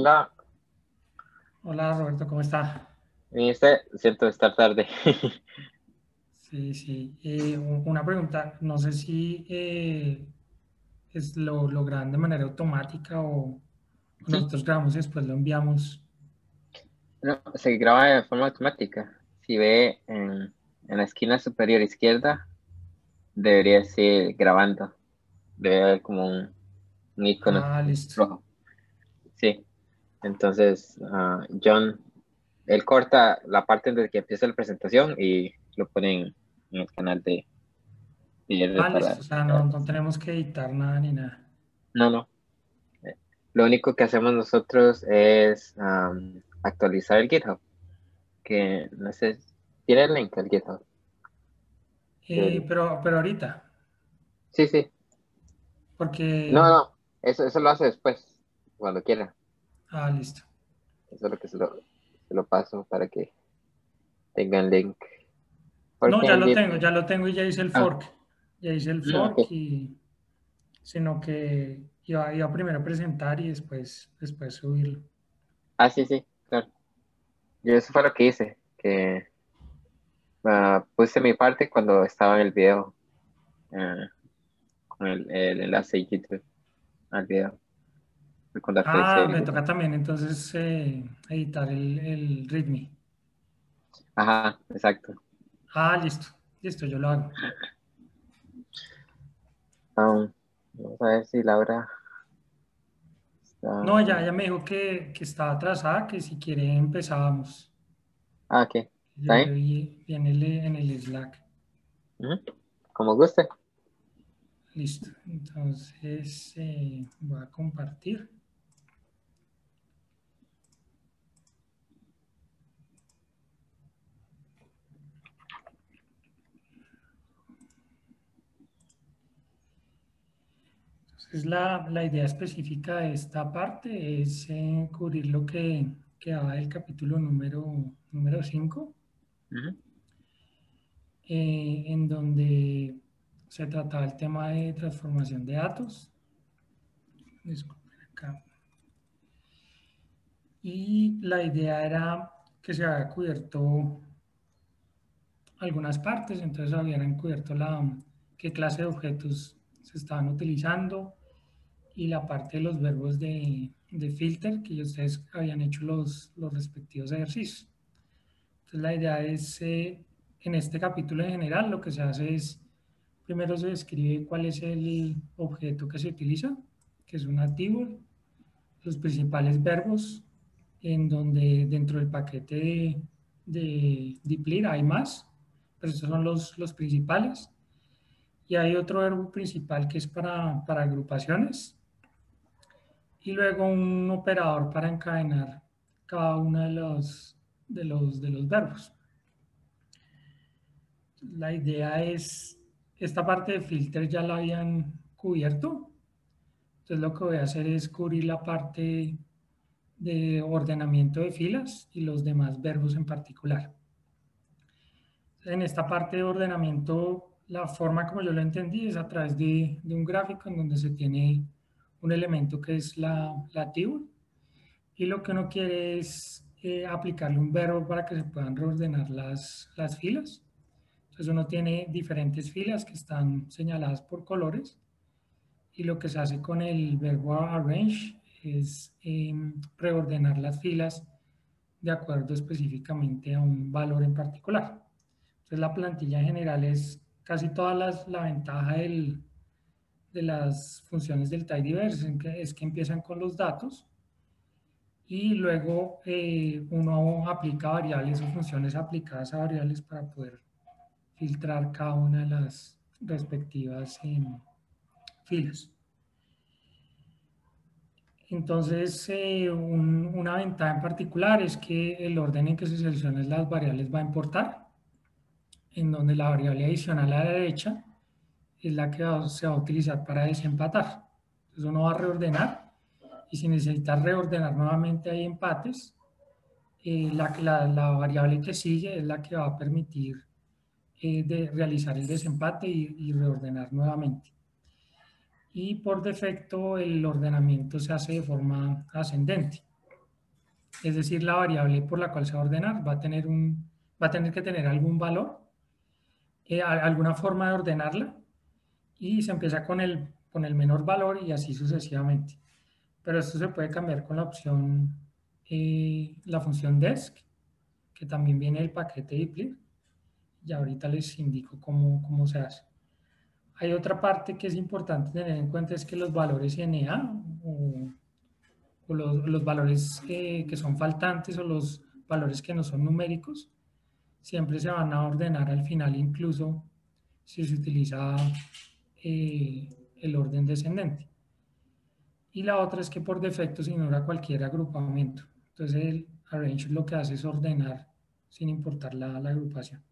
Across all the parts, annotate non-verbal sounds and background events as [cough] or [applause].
Hola. Hola Roberto, ¿cómo está? Bien, este, siento estar tarde. [laughs] Sí, sí. Eh, una pregunta, no sé si eh, es lo, lo graban de manera automática o, Sí, nosotros grabamos y después lo enviamos. no, se graba de forma automática. Si ve en, en la esquina superior izquierda, debería decir grabando. Debe haber como un, un icono Ah, listo. rojo. Sí, entonces ah, John, él corta la parte en la que empieza la presentación y lo pone en, el canal de, de O sea, no, no tenemos que editar nada ni nada. No, no. Eh, Lo único que hacemos nosotros es am, actualizar el GitHub. Que no sé, tiene el link al GitHub. Eh, pero, pero ahorita, Sí, sí. porque... No, no. Eso, eso lo hace después, cuando quiera. Ah, listo. Eso es lo que se lo, se lo paso para que tengan link. No, ya lo tengo, ya lo tengo y ya hice el Ah. fork. Ya hice el Ah, fork y... Sino que iba, iba primero a presentar y después, después subirlo. Ah, sí, sí, claro. Yo eso fue lo que hice, que ah, puse mi parte cuando estaba en el video, con el, el enlace de YouTube al video. Ah, me toca también entonces eh, editar el, el README. Ajá, exacto. Ah, listo, listo, yo lo hago. Um, vamos a ver si Laura está... No, ella, ella me dijo que, que estaba atrasada, que si quiere empezábamos. Ah, ok. Yo ¿Está bien? en el, en el Slack. Como guste. Listo, entonces eh, voy a compartir. Entonces la, la idea específica de esta parte es eh, cubrir lo que quedaba del capítulo número, número 5. Ujú. eh, en donde se trataba el tema de transformación de datos. Disculpen acá. Y la idea era que se había cubierto algunas partes, entonces habían cubierto la, qué clase de objetos se estaban utilizando y la parte de los verbos de, de filter que ustedes habían hecho los, los respectivos ejercicios. Entonces la idea es, eh, en este capítulo en general, lo que se hace es, primero se describe cuál es el objeto que se utiliza, que es un activo, los principales verbos, en donde dentro del paquete de, de Diplir hay más, pero estos son los, los principales. Y hay otro verbo principal que es para, para agrupaciones. Y luego un operador para encadenar cada uno de los, de los, de los verbos. La idea es, esta parte de filter ya la habían cubierto. Entonces lo que voy a hacer es cubrir la parte de ordenamiento de filas y los demás verbos en particular. En esta parte de ordenamiento, la forma como yo lo entendí es a través de, de un gráfico en donde se tiene un elemento que es la, la table y lo que uno quiere es eh, aplicarle un verbo para que se puedan reordenar las, las filas. Entonces uno tiene diferentes filas que están señaladas por colores y lo que se hace con el verbo arrange es eh, reordenar las filas de acuerdo específicamente a un valor en particular. Entonces la plantilla en general es casi toda las, la ventaja del, de las funciones del es que, es que empiezan con los datos y luego eh, uno aplica variables o funciones aplicadas a variables para poder filtrar cada una de las respectivas eh, filas. Entonces, eh, un, una ventaja en particular es que el orden en que se seleccionan las variables va a importar, en donde la variable adicional a la derecha es la que se va a utilizar para desempatar. Entonces uno va a reordenar y si necesita reordenar nuevamente hay empates, eh, la, la, la, variable que sigue es la que va a permitir eh, de realizar el desempate y, y reordenar nuevamente y por defecto el ordenamiento se hace de forma ascendente. es decir, la variable por la cual se va a ordenar va a tener, un, va a tener que tener algún valor, eh, alguna forma de ordenarla, y se empieza con el, con el menor valor y así sucesivamente. Pero esto se puede cambiar con la opción, eh, la función desc, que también viene del paquete de y ahorita les indico cómo, cómo se hace. Hay otra parte que es importante tener en cuenta, es que los valores NA o, los, los, valores que son faltantes o los valores que no son numéricos, siempre se van a ordenar al final, incluso si se utiliza eh, el orden descendente. Y la otra es que por defecto se ignora cualquier agrupamiento. Entonces el arrange lo que hace es ordenar sin importar la, la agrupación.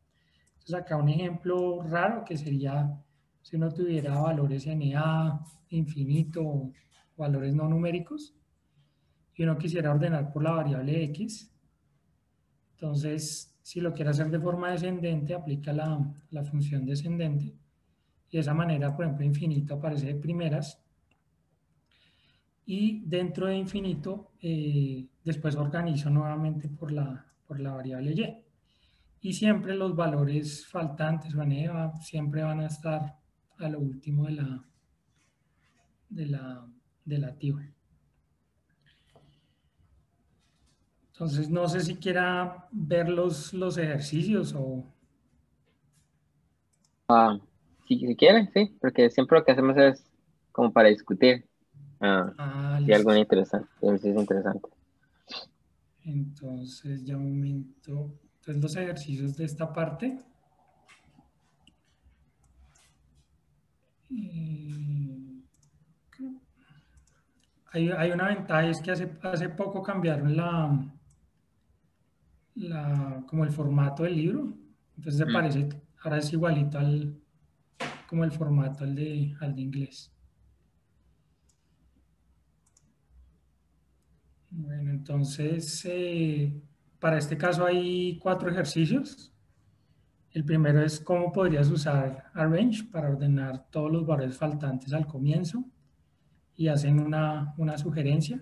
Entonces acá un ejemplo raro que sería si uno tuviera valores NA, infinito, valores no numéricos, y uno quisiera ordenar por la variable X, entonces si lo quiere hacer de forma descendente, aplica la, la función descendente, y de esa manera, por ejemplo, infinito aparece de primeras, y dentro de infinito, eh, después organizo nuevamente por la, por la variable y. Y siempre los valores faltantes o NA siempre van a estar a lo último de la, de la, de la Entonces, no sé si quiera ver los, los ejercicios o... Ah, si, si quieren, sí, porque siempre lo que hacemos es como para discutir. Ah, ah si algo interesante, es interesante. Entonces, ya un momento. Entonces, los ejercicios de esta parte. Hay, hay, una ventaja, es que hace, hace poco cambiaron la, la, como el formato del libro. Entonces se mm. parece, ahora es igualito al, como el formato al de, al de inglés. Bueno, entonces, eh, para este caso hay cuatro ejercicios. El primero es cómo podrías usar Arrange para ordenar todos los valores faltantes al comienzo y hacen una, sugerencia.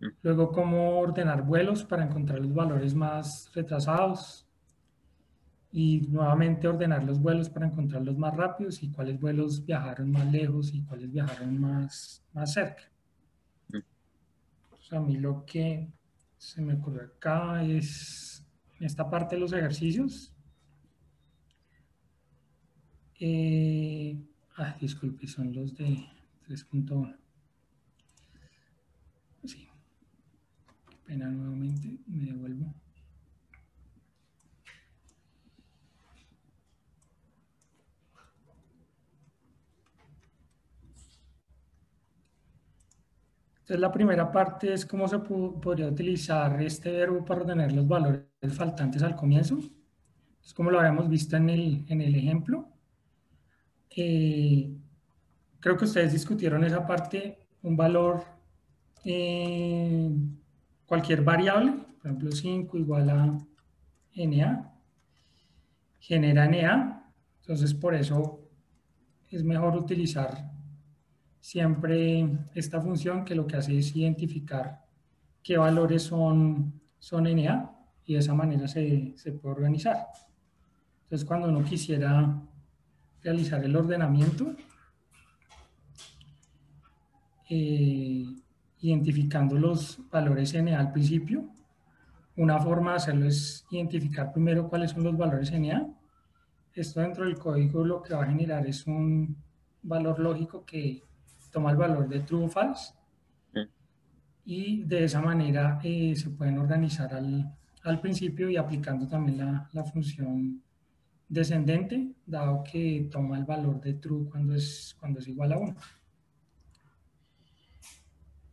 Mm. Luego, cómo ordenar vuelos para encontrar los valores más retrasados. Y nuevamente ordenar los vuelos para encontrar los más rápidos y cuáles vuelos viajaron más lejos y cuáles viajaron más, más cerca. Mm. a mí lo que se me ocurre acá es esta parte de los ejercicios. Eh, ah, disculpe, son los de 3.1. Sí. Qué pena nuevamente, me devuelvo. Entonces la primera parte es cómo se podría utilizar este verbo para ordenar los valores faltantes al comienzo. Es como lo habíamos visto en el, en el ejemplo. Eh, creo que ustedes discutieron esa parte, un valor, eh, cualquier variable, por ejemplo 5 igual a NA, genera NA, entonces por eso es mejor utilizar siempre esta función que lo que hace es identificar qué valores son, son NA y de esa manera se, se puede organizar. Entonces cuando uno quisiera realizar el ordenamiento, eh, identificando los valores NA al principio, una forma de hacerlo es identificar primero cuáles son los valores NA. Esto dentro del código lo que va a generar es un valor lógico que toma el valor de true o false y de esa manera eh, se pueden organizar al, al, principio y aplicando también la, la, función descendente, dado que toma el valor de true cuando es, cuando es igual a 1.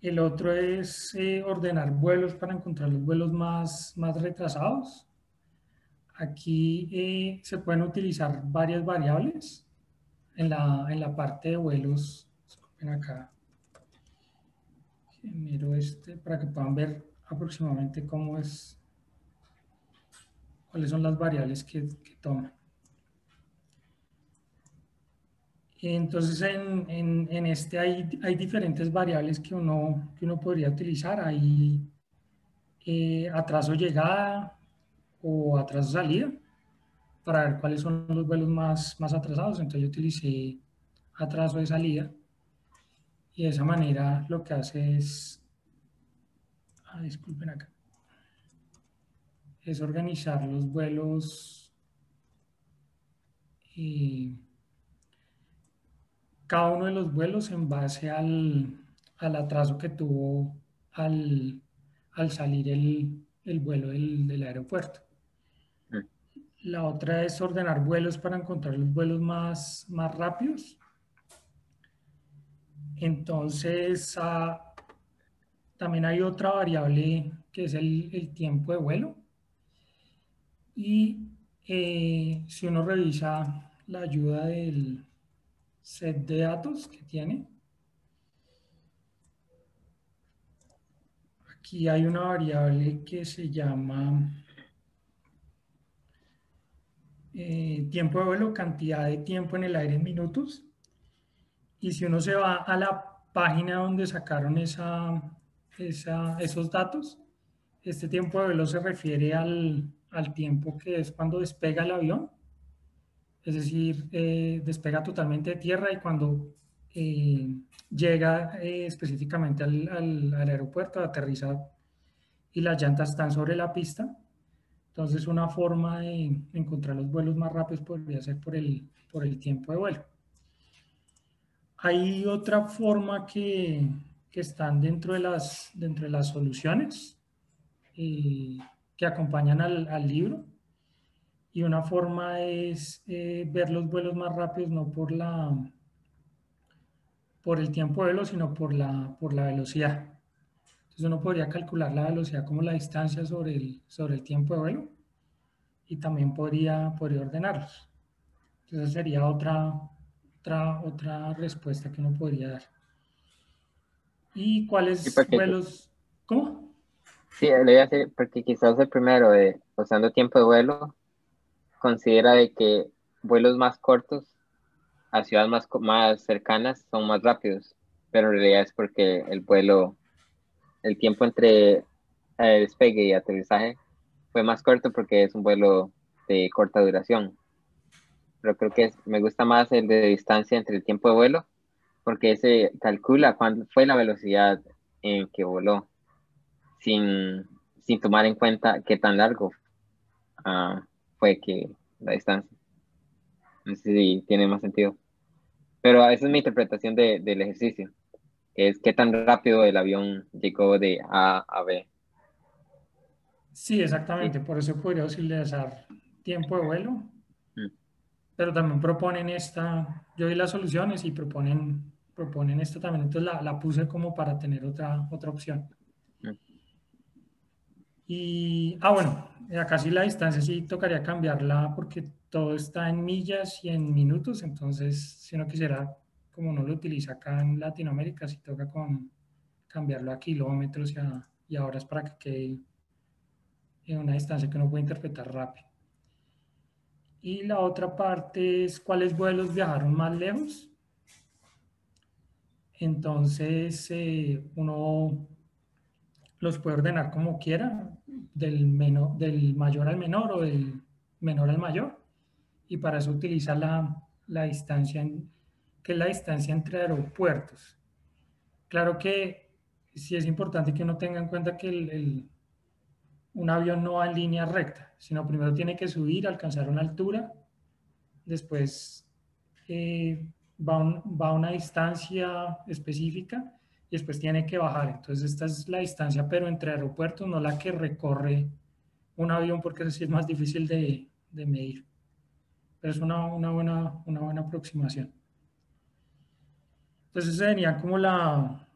El otro es eh, ordenar vuelos para encontrar los vuelos más, más retrasados. Aquí eh, se pueden utilizar varias variables. En la, en la parte de vuelos ven acá, genero este para que puedan ver aproximadamente cómo es, cuáles son las variables que, que toma. Entonces, en, en, este hay, hay, diferentes variables que uno, que uno podría utilizar. Hay eh, atraso llegada o atraso salida para ver cuáles son los vuelos más, más atrasados. Entonces, yo utilicé atraso de salida y de esa manera lo que hace es, ah, disculpen acá, es organizar los vuelos y cada uno de los vuelos en base al, atraso que tuvo al, salir el, vuelo del, aeropuerto. Mm. La otra es ordenar vuelos para encontrar los vuelos más, más rápidos. Entonces, ah, también hay otra variable que es el, tiempo de vuelo. Y eh, si uno revisa la ayuda del, set de datos que tiene. Aquí hay una variable que se llama eh, tiempo de vuelo, cantidad de tiempo en el aire en minutos. Y si uno se va a la página donde sacaron esos datos, este tiempo de vuelo se refiere al, tiempo que es cuando despega el avión es decir, eh, despega totalmente de tierra y cuando eh, llega eh, específicamente al, aeropuerto, aterriza y las llantas están sobre la pista. Entonces, una forma de encontrar los vuelos más rápidos podría ser por por el tiempo de vuelo. Hay otra forma que, que están dentro de las, dentro de las soluciones que acompañan al, al libro y una forma es eh, ver los vuelos más rápidos no por la por el tiempo de vuelo, sino por la, por la velocidad. Entonces uno podría calcular la velocidad como la distancia sobre el, sobre el tiempo de vuelo y también podría, podría ordenarlos. Entonces sería otra, otra, otra respuesta que uno podría dar. ¿Y cuáles vuelos? ¿Cómo? Sí, le voy a decir, porque quizás el primero de usando tiempo de vuelo considera de que vuelos más cortos a ciudades más, más cercanas son más rápidos, pero en realidad es porque el vuelo, el tiempo entre el eh, despegue y aterrizaje fue más corto porque es un vuelo de corta duración. Pero creo que me gusta más el de distancia entre el tiempo de vuelo, porque ese calcula cuándo fue la velocidad en que voló, sin, sin tomar en cuenta qué tan largo uh, fue que la distancia. No sé si tiene más sentido. Pero esa es mi interpretación de, del ejercicio, que es qué tan rápido el avión llegó de A a B. Sí, exactamente. Por eso podría utilizar tiempo de vuelo. Mm. Pero también proponen esta, yo vi las soluciones y proponen, proponen esta también. Entonces la, la puse como para tener otra, otra opción. Y, ah, bueno, acá sí la distancia sí tocaría cambiarla porque todo está en millas y en minutos, entonces si uno quisiera, como no lo utiliza acá en Latinoamérica, sí toca con cambiarlo a kilómetros y a, y horas para que quede en una distancia que uno puede interpretar rápido. Y la otra parte es cuáles vuelos viajaron más lejos. Entonces, eh, uno los puede ordenar como quiera, del, menor, del mayor al menor o del menor al mayor, y para eso utiliza la, la distancia, que es la distancia entre aeropuertos. Claro que sí es importante que uno tenga en cuenta que el, un avión no va en línea recta, sino primero tiene que subir, alcanzar una altura, después eh, va, a una distancia específica y después tiene que bajar. Entonces esta es la distancia, pero entre aeropuertos, no la que recorre un avión, porque así es más difícil de, de medir. Pero es una, una buena aproximación. Entonces serían como la,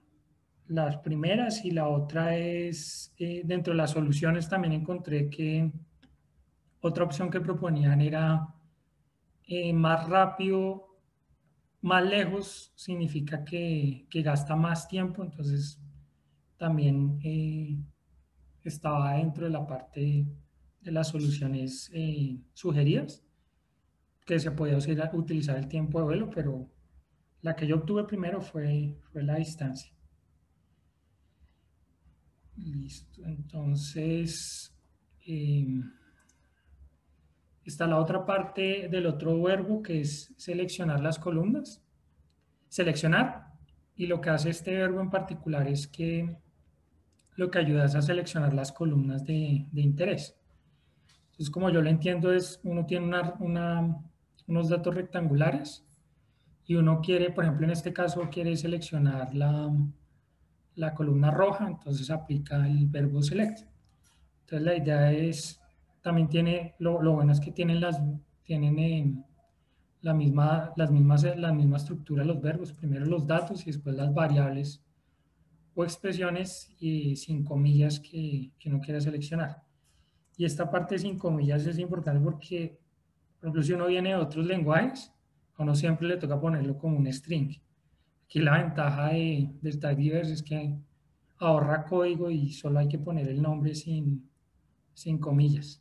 las primeras y la otra es, eh, dentro de las soluciones también encontré que otra opción que proponían era eh, más rápido más lejos significa que, gasta más tiempo, entonces también eh, estaba dentro de la parte de las soluciones sugeridas, que se podía utilizar el tiempo de vuelo, pero la que yo obtuve primero fue, fue la distancia. Listo, entonces em, está la otra parte del otro verbo que es seleccionar las columnas. Seleccionar, y lo que hace este verbo en particular es que lo que ayuda es a seleccionar las columnas de, interés. Entonces, como yo lo entiendo, es uno tiene unos datos rectangulares y uno quiere, por ejemplo, en este caso, quiere seleccionar la, la columna roja, entonces aplica el verbo select. Entonces la idea es, también tiene, lo, bueno es que tienen, las, tienen eh, la, misma, las mismas, la misma estructura los verbos, primero los datos y después las variables o expresiones y sin comillas que, que uno quiera seleccionar. Y esta parte sin comillas es importante porque, por ejemplo, si uno viene de otros lenguajes, a uno siempre le toca ponerlo como un string. Aquí la ventaja de, del tag diverse es que ahorra código y solo hay que poner el nombre sin, sin comillas.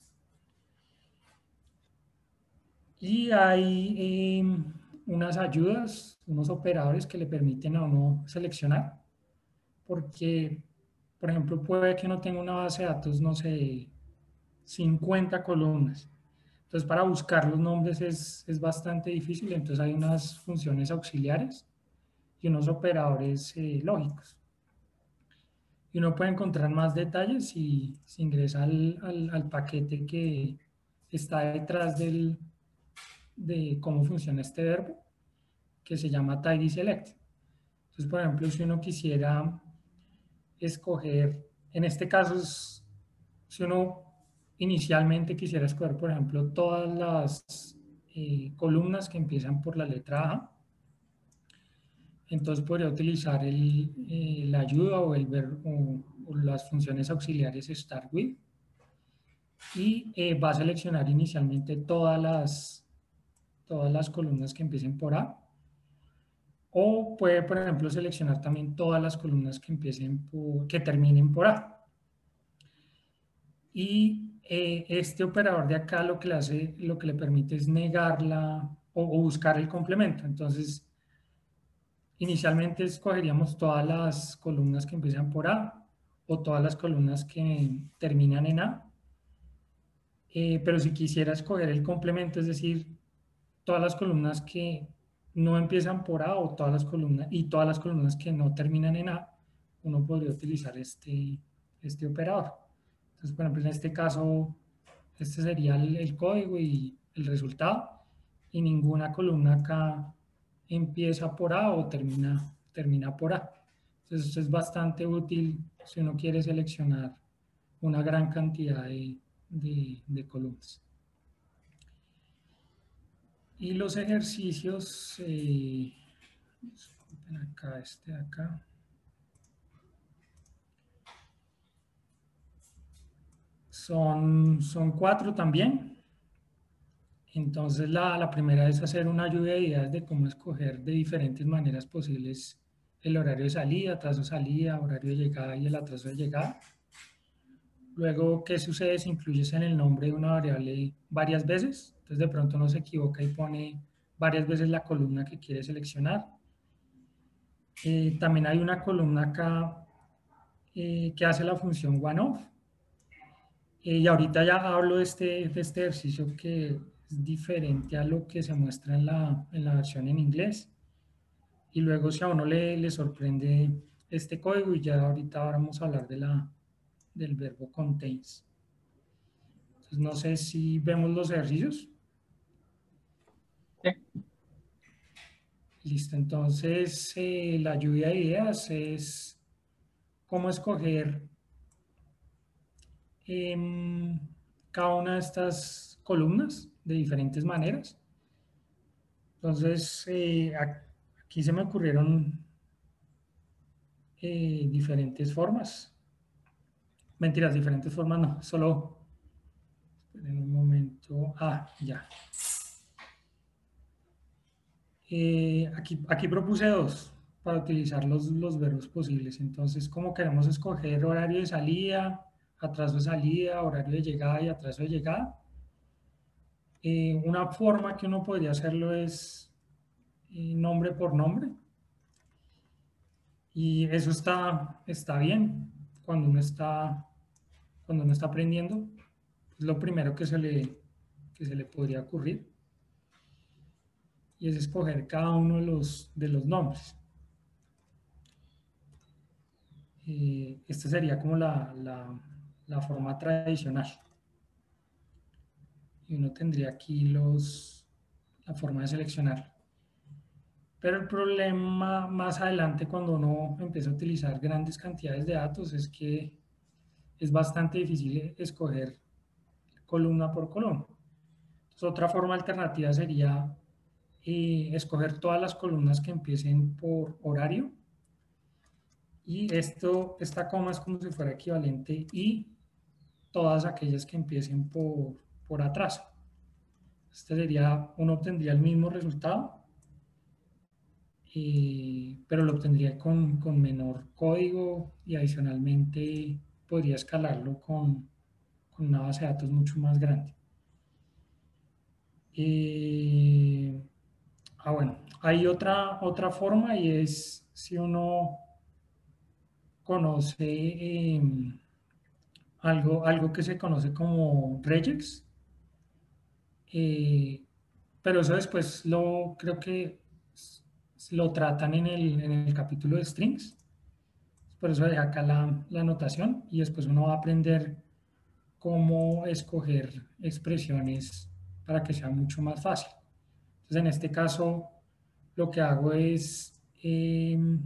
Y hay em, unas ayudas, unos operadores que le permiten a uno seleccionar, porque, por ejemplo, puede que uno tenga una base de datos, no sé, 50 columnas. Entonces, para buscar los nombres es, es bastante difícil, entonces hay unas funciones auxiliares y unos operadores eh, lógicos. Y uno puede encontrar más detalles si, si ingresa al, al, paquete que está detrás del, de cómo funciona este verbo, que se llama tidy select. Entonces, por ejemplo, si uno quisiera escoger, en este caso, si uno inicialmente quisiera escoger, por ejemplo, todas las eh, columnas que empiezan por la letra A, entonces podría utilizar el, eh, la ayuda o, el ver, o, las funciones auxiliares start with y eh, va a seleccionar inicialmente todas las, todas las columnas que empiecen por A o puede, por ejemplo, seleccionar también todas las columnas que empiecen por, que terminen por A. Y eh, este operador de acá lo que le hace, lo que le permite es negarla o, o buscar el complemento. Entonces, Inicialmente escogeríamos todas las columnas que empiezan por A o todas las columnas que terminan en A. Eh, pero si quisiera escoger el complemento, es decir, todas las columnas que no empiezan por A o todas las columnas y todas las columnas que no terminan en A, uno podría utilizar este, este operador. Entonces, por ejemplo, en este caso, este sería el, el código y el resultado y ninguna columna acá empieza por A o termina, termina por A. Entonces es bastante útil si uno quiere seleccionar una gran cantidad de, de, columnas. Y los ejercicios, eh, acá, este acá. Son, son cuatro también. Entonces, la, primera es hacer una lluvia de ideas de cómo escoger de diferentes maneras posibles el horario de salida, atraso de salida, horario de llegada y el atraso de llegada. Luego, ¿qué sucede si incluyes en el nombre de una variable varias veces? Entonces, de pronto no se equivoca y pone varias veces la columna que quiere seleccionar. Eh, también hay una columna acá eh, que hace la función one-off. Eh, y ahorita ya hablo de este, de este ejercicio que diferente a lo que se muestra en la, en la versión en inglés. Y luego si a uno le, le sorprende este código y ya ahorita vamos a hablar de la, del verbo contains. Entonces no sé si vemos los ejercicios. Listo, entonces eh, la lluvia de ideas es cómo escoger em, cada una de estas columnas de diferentes maneras. Entonces, eh, aquí se me ocurrieron eh, diferentes formas. Mentiras, diferentes formas no, solo... en un momento. Ah, ya. Eh, aquí, aquí propuse dos para utilizar los, los verbos posibles. Entonces, como queremos escoger horario de salida, atraso de salida, horario de llegada y atraso de llegada, eh, una forma que uno podría hacerlo es eh, nombre por nombre. Y eso está, está bien cuando uno está, cuando uno está aprendiendo. Es lo primero que se le, que se le podría ocurrir. Y es escoger cada uno de los, de los nombres. Eh, esta sería como la, la, la forma tradicional. Y uno tendría aquí los, la forma de seleccionar. Pero el problema más adelante cuando uno empieza a utilizar grandes cantidades de datos es que es bastante difícil escoger columna por columna. otra forma alternativa sería eh, escoger todas las columnas que empiecen por horario y esto, esta coma es como si fuera equivalente y todas aquellas que empiecen por, por atrás. Este sería, uno obtendría el mismo resultado pero lo obtendría con, con, menor código y adicionalmente podría escalarlo con, con una base de datos mucho más grande. ah, bueno, hay otra, otra forma y es si uno conoce em, algo, algo que se conoce como regex, eh, pero eso después lo creo que lo tratan en el, en el capítulo de strings. Por eso deja acá la, la anotación y después uno va a aprender cómo escoger expresiones para que sea mucho más fácil. Entonces, en este caso, lo que hago es em,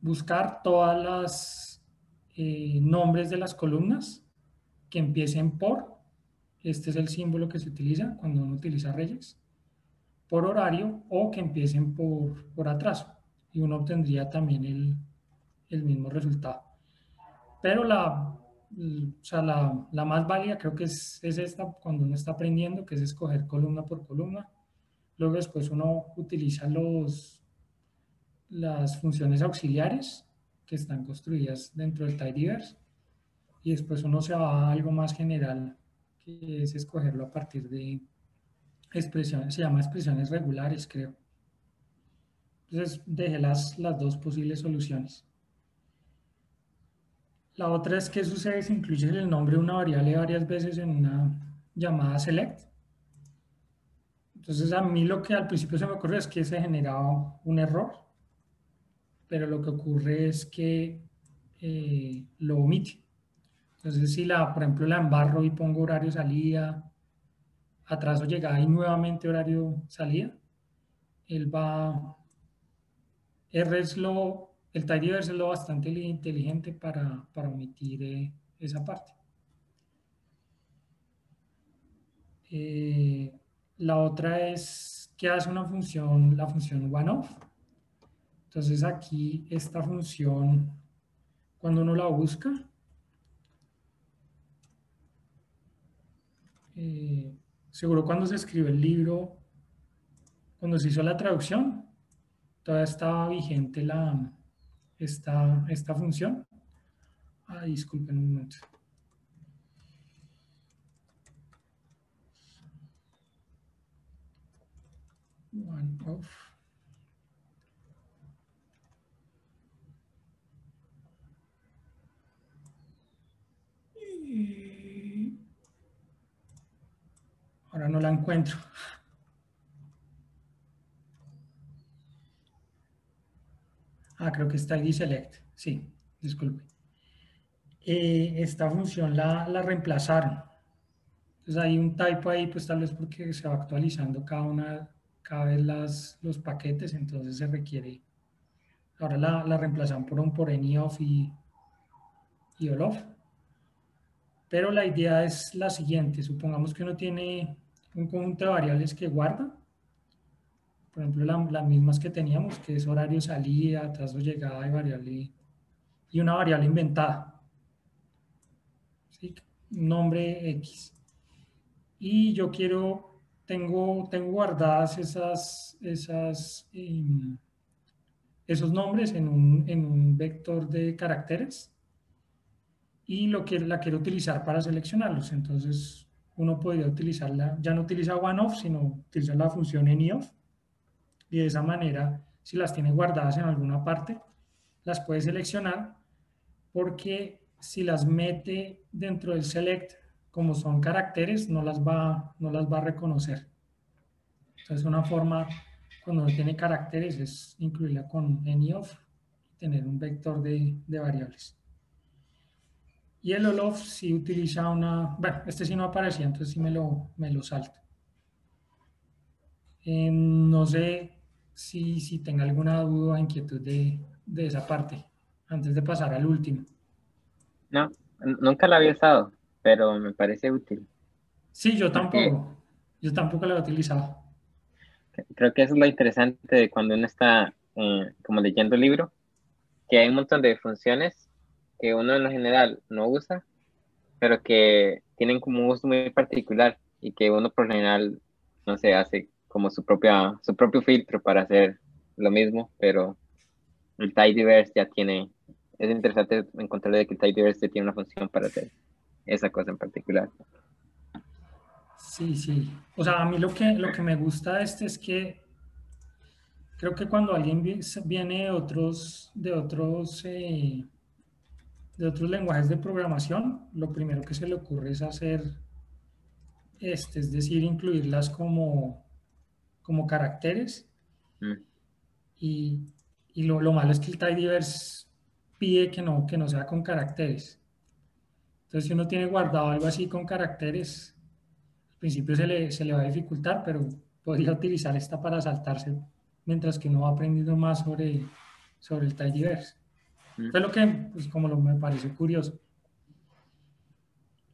buscar todas las eh, nombres de las columnas que empiecen por, este es el símbolo que se utiliza cuando uno utiliza regex, por horario o que empiecen por, por atraso y uno obtendría también el, el mismo resultado. Pero la, o sea, la, la, más válida creo que es, es, esta cuando uno está aprendiendo, que es escoger columna por columna. Luego después uno utiliza los, las funciones auxiliares que están construidas dentro del tidyverse y después uno se va a algo más general que es escogerlo a partir de, expresiones, se llama expresiones regulares, creo. Entonces dejé las, las dos posibles soluciones. La otra es que sucede si incluyes el nombre de una variable varias veces en una llamada select. Entonces a mí lo que al principio se me ocurrió es que se generaba un error, pero lo que ocurre es que eh, lo omite. Entonces si la, por ejemplo la embarro y pongo horario salida, atraso llegada y nuevamente horario salida, él va, es lo, el tidyverse es lo bastante inteligente para, para omitir eh, esa parte. Eh, la otra es que hace una función, la función oneOff. Entonces aquí esta función, cuando uno la busca, eh, seguro cuando se escribió el libro, cuando se hizo la traducción, todavía estaba vigente la, esta, esta función. Ah, disculpen un momento. One off. Ahora no la encuentro. Ah, creo que está ID select. Sí, disculpe. Eh, esta función la, la, reemplazaron. Entonces hay un typo ahí, pues tal vez porque se va actualizando cada una, cada vez los paquetes, entonces se requiere. Ahora la, la reemplazan por un por any-off y, y all-off. Pero la idea es la siguiente. Supongamos que uno tiene un conjunto de variables que guarda. Por ejemplo, las mismas que teníamos, que es horario salida, atraso llegada y variable y una variable inventada. ¿Sí? Nombre X. Y yo quiero, tengo, tengo guardadas esas, esas, em, esos nombres en un, en un vector de caracteres y lo que la quiero utilizar para seleccionarlos. Entonces, uno podría utilizarla, ya no utiliza oneOff, sino utiliza la función anyOff. Y de esa manera, si las tiene guardadas en alguna parte, las puede seleccionar porque si las mete dentro del select, como son caracteres, no las va, no las va a reconocer. Entonces, una forma, cuando no tiene caracteres, es incluirla con any-of y tener un vector de, de variables. Y el OLOF sí utiliza una... Bueno, este sí no aparecía, entonces sí me lo, me lo salto. Eh, no sé si, si tenga alguna duda o inquietud de, de esa parte, antes de pasar al último. No, nunca la había usado, pero me parece útil. Sí, yo tampoco. Yo tampoco la he utilizado. Creo que eso es lo interesante de cuando uno está eh, como leyendo el libro, que hay un montón de funciones que uno en lo general no usa, pero que tienen como un uso muy particular y que uno por lo general, no sé, hace como su, propia, su propio filtro para hacer lo mismo, pero el tidyverse ya tiene, es interesante encontrar que el tidyverse tiene una función para hacer esa cosa en particular. Sí, sí. O sea, a mí lo que, lo que me gusta de este es que creo que cuando alguien viene de otros, de otros eh, de otros lenguajes de programación, lo primero que se le ocurre es hacer este, es decir, incluirlas como, como caracteres. Mm. Y, y lo, lo, malo es que el tidyverse pide que no, que no sea con caracteres. Entonces, si uno tiene guardado algo así con caracteres, al principio se le, se le va a dificultar, pero podría [laughs] utilizar esta para saltarse mientras que no va aprendiendo más sobre, sobre el tidyverse. Fue lo que, pues como lo me pareció curioso.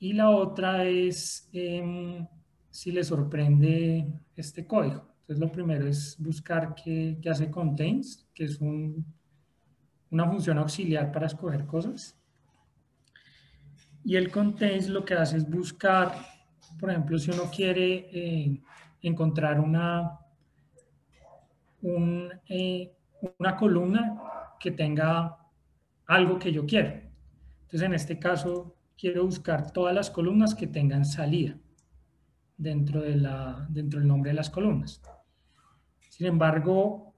Y la otra es em, si le sorprende este código. Entonces lo primero es buscar qué, qué hace contains, que es un, una función auxiliar para escoger cosas. Y el contains lo que hace es buscar, por ejemplo, si uno quiere eh, encontrar una, un, eh, una columna que tenga algo que yo quiero. Entonces, en este caso, quiero buscar todas las columnas que tengan salida dentro, de la, dentro del nombre de las columnas. Sin embargo,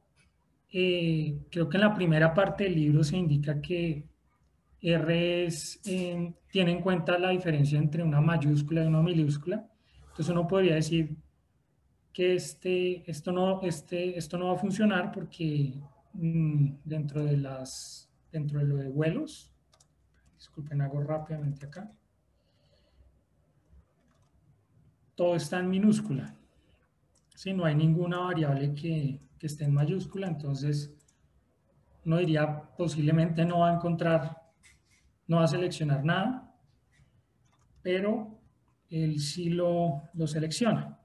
eh, creo que en la primera parte del libro se indica que R es, eh, tiene en cuenta la diferencia entre una mayúscula y una minúscula. Entonces uno podría decir que este, esto, no, este, esto no va a funcionar porque mm, dentro de las dentro de lo de vuelos. Disculpen, hago rápidamente acá. Todo está en minúscula. Si no hay ninguna variable que, esté en mayúscula, entonces uno diría posiblemente no va a encontrar, no va a seleccionar nada, pero él sí lo, lo selecciona.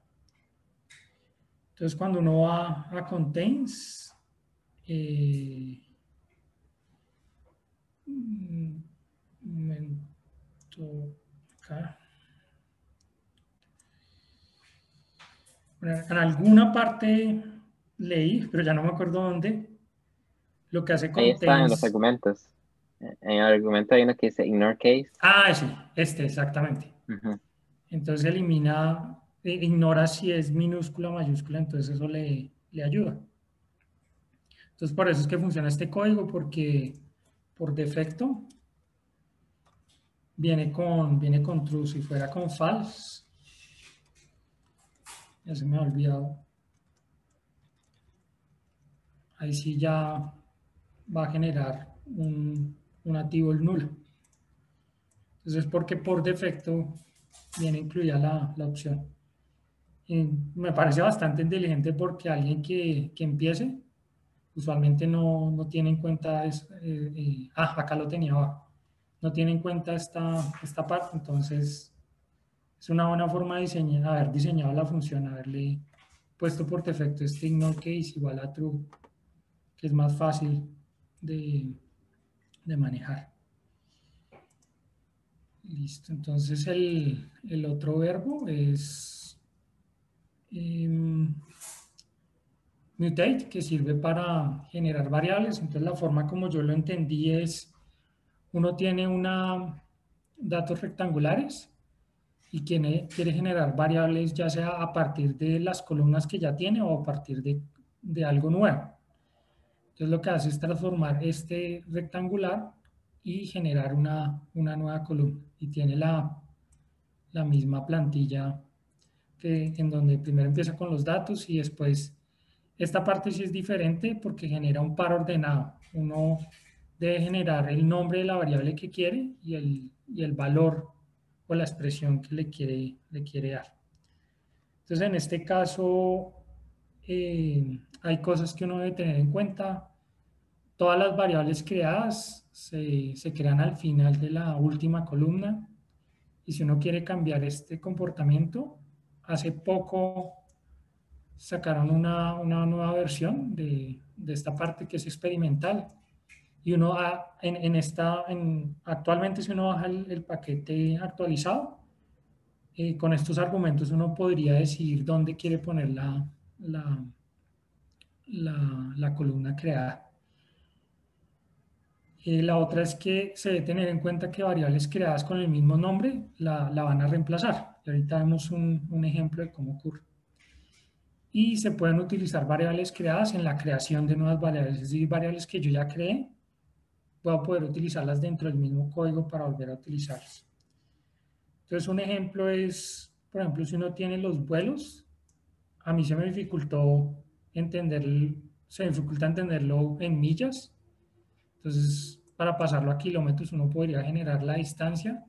Entonces cuando uno va a contains, eh, momento acá. En alguna parte leí, pero ya no me acuerdo dónde, lo que hace Ahí está en los argumentos. En el argumento hay uno que dice ignore case. Ah, sí, este, exactamente. Entonces elimina, e, ignora si es minúscula o mayúscula, entonces eso le, le ayuda. Entonces por eso es que funciona este código, porque por defecto viene con, viene con true. Si fuera con false, ya se me ha olvidado. Ahí sí ya va a generar un, un nativo el nulo. Entonces, porque por defecto viene incluida la, la opción. Me parece bastante inteligente porque alguien que, que empiece usualmente no, no tiene en cuenta, eh, eh, ah, acá lo tenía no tiene en cuenta esta, esta parte, entonces es una buena forma de diseñar, haber diseñado la función, haberle puesto por defecto este ignore case igual a true, que es más fácil de, de manejar. Listo, entonces el, el otro verbo es... Em, mutate, que sirve para generar variables. Entonces la forma como yo lo entendí es, uno tiene una, datos rectangulares y quiere, quiere generar variables ya sea a partir de las columnas que ya tiene o a partir de, de algo nuevo. Entonces lo que hace es transformar este rectangular y generar una, una nueva columna. Y tiene la, la misma plantilla que en donde primero empieza con los datos y después esta parte sí es diferente porque genera un par ordenado. Uno debe generar el nombre de la variable que quiere y el, y el valor o la expresión que le quiere, le quiere dar. Entonces, en este caso, eh, hay cosas que uno debe tener en cuenta. Todas las variables creadas se, se, crean al final de la última columna. Y si uno quiere cambiar este comportamiento, hace poco sacaron una, una nueva versión de, de, esta parte que es experimental. Y uno en, en esta, en, actualmente si uno baja el, paquete actualizado, eh, con estos argumentos uno podría decidir dónde quiere poner la, la, la, la columna creada. Eh, la otra es que se debe tener en cuenta que variables creadas con el mismo nombre la, la van a reemplazar. Y ahorita vemos un, un ejemplo de cómo ocurre y se pueden utilizar variables creadas en la creación de nuevas variables, es decir, variables que yo ya creé, voy a poder utilizarlas dentro del mismo código para volver a utilizarlas. Entonces, un ejemplo es, por ejemplo, si uno tiene los vuelos, a mí se me dificultó entender, se dificulta entenderlo en millas, entonces, para pasarlo a kilómetros, uno podría generar la distancia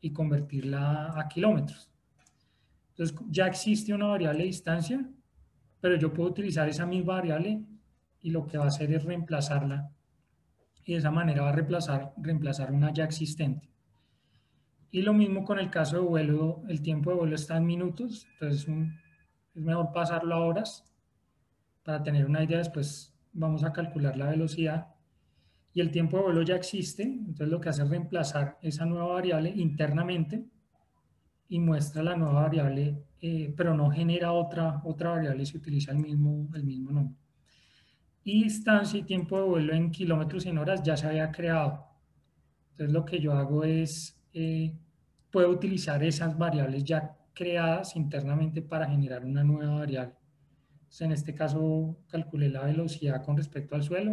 y convertirla a kilómetros. Entonces, ya existe una variable distancia pero yo puedo utilizar esa misma variable y lo que va a hacer es reemplazarla. Y de esa manera va a reemplazar, reemplazar una ya existente. Y lo mismo con el caso de vuelo, el tiempo de vuelo está en minutos, entonces es mejor pasarlo a horas. Para tener una idea, después vamos a calcular la velocidad. Y el tiempo de vuelo ya existe, entonces lo que hace es reemplazar esa nueva variable internamente y muestra la nueva variable, eh, pero no genera otra, otra variable si utiliza el mismo, el mismo nombre. Y distancia y tiempo de vuelo en kilómetros y en horas ya se había creado. Entonces lo que yo hago es, eh, puedo utilizar esas variables ya creadas internamente para generar una nueva variable. Entonces, en este caso calculé la velocidad con respecto al suelo,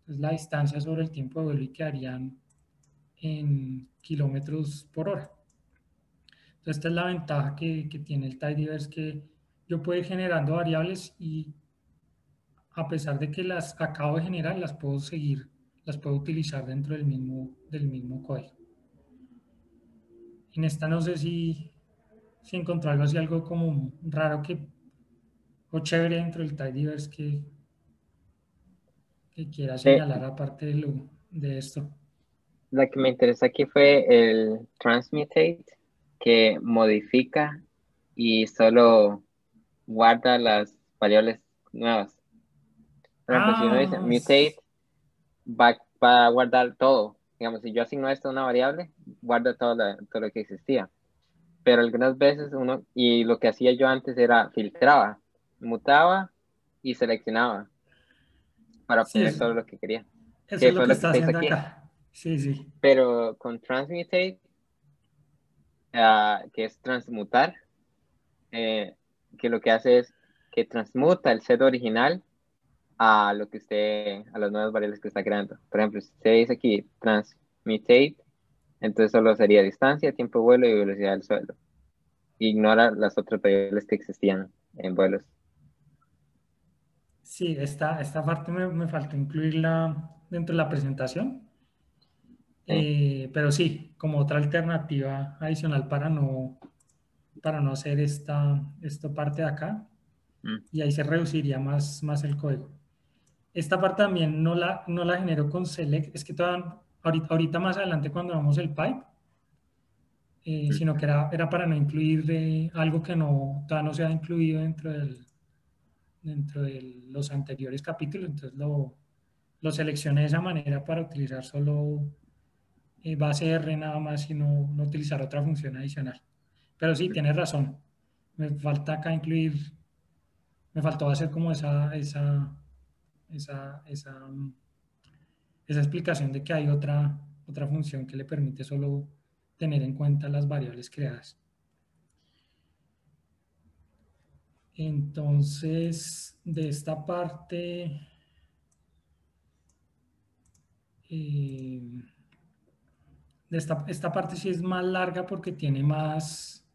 entonces la distancia sobre el tiempo de vuelo y quedarían en kilómetros por hora esta es la ventaja que, que tiene el tidyverse, que yo puedo ir generando variables y a pesar de que las acabo de generar, las puedo seguir, las puedo utilizar dentro del mismo, del mismo código. En esta no sé si, si encontró algo así, algo como raro que, o chévere dentro del tidyverse que, que quiera señalar aparte de, lo, de esto. La que me interesa aquí fue el transmutate que modifica y solo guarda las variables nuevas. Por ejemplo, si uno dice ah, mutate, va, a guardar todo. Digamos, si yo asigno esto a una variable, guarda todo, todo lo que existía. Pero algunas veces uno, y lo que hacía yo antes era filtraba, mutaba y seleccionaba para obtener todo lo que quería. Eso es lo que, está haciendo acá. Sí, sí. Pero con transmutate que es transmutar, eh, que lo que hace es que transmuta el set original a lo que usted, a las nuevas variables que está creando. Por ejemplo, si usted dice aquí transmutate, entonces solo sería distancia, tiempo de vuelo y velocidad del suelo. Ignora las otras variables que existían en vuelos. Sí, esta, esta parte me, me faltó incluirla dentro de la presentación, eh, pero sí, como otra alternativa adicional para no, para no hacer esta, esta parte de acá. Mm. Y ahí se reduciría más, más el código. Esta parte también no la, no la genero con select. Es que todavía, ahorita, ahorita más adelante cuando vamos el pipe, eh, mm. sino que era, era para no incluir eh, algo que no, todavía no se ha incluido dentro, del, dentro de los anteriores capítulos. Entonces lo, lo seleccioné de esa manera para utilizar solo eh, base R nada más y no, no, utilizar otra función adicional. Pero sí, tienes razón. Me falta acá incluir, me faltó hacer como esa, esa, esa, esa, esa explicación de que hay otra, otra función que le permite solo tener en cuenta las variables creadas. Entonces, de esta parte, eh, esta, esta, parte sí es más larga porque tiene más,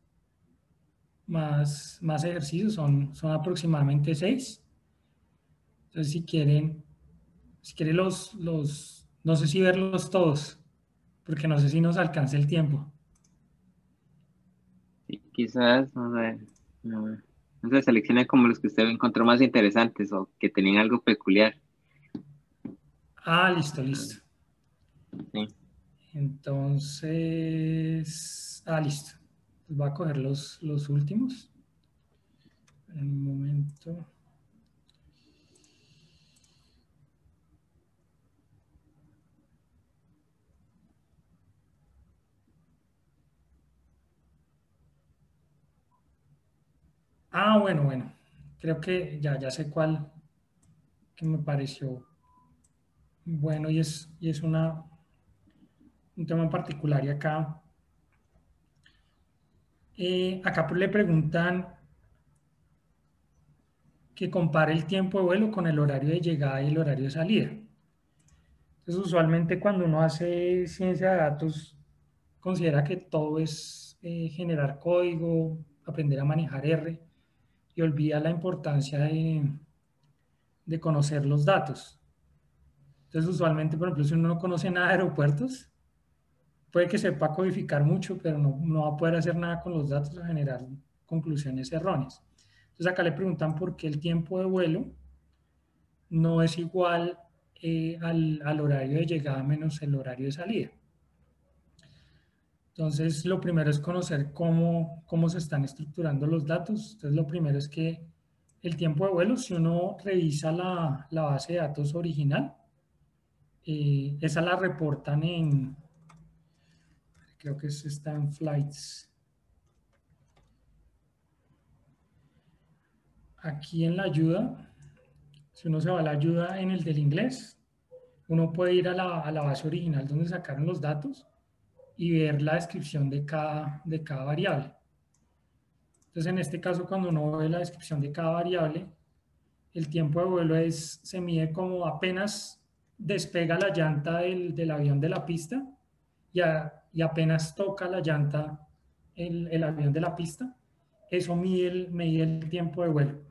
más, más ejercicios, son, son aproximadamente seis. Entonces, si quieren, si quieren los, los, no sé si verlos todos, porque no sé si nos alcance el tiempo. Sí, quizás, no sé, no, no seleccione como los que usted encontró más interesantes o que tenían algo peculiar. Ah, listo, listo. Sí. Entonces, ah, listo. Pues voy a coger los, los últimos. En un momento. Ah, bueno, bueno. Creo que ya, ya sé cuál que me pareció bueno y es, y es una, un tema en particular. Y acá, eh, acá le preguntan que compare el tiempo de vuelo con el horario de llegada y el horario de salida. Entonces, usualmente cuando uno hace ciencia de datos, considera que todo es eh, generar código, aprender a manejar R y olvida la importancia de, de conocer los datos. Entonces, usualmente, por ejemplo, si uno no conoce nada de aeropuertos, puede que sepa codificar mucho, pero no, no va a poder hacer nada con los datos a generar conclusiones erróneas. Entonces, acá le preguntan por qué el tiempo de vuelo no es igual eh, al, al horario de llegada menos el horario de salida. Entonces, lo primero es conocer cómo, cómo se están estructurando los datos. Entonces, lo primero es que el tiempo de vuelo, si uno revisa la, la base de datos original, eh, esa la reportan en, creo que está en Flights. Aquí en la ayuda, si uno se va a la ayuda en el del inglés, uno puede ir a la, a la base original donde sacaron los datos y ver la descripción de cada, de cada variable. Entonces, en este caso, cuando uno ve la descripción de cada variable, el tiempo de vuelo es, se mide como apenas despega la llanta del, del avión de la pista y, y, apenas toca la llanta el, el, avión de la pista, eso mide el, mide el tiempo de vuelo.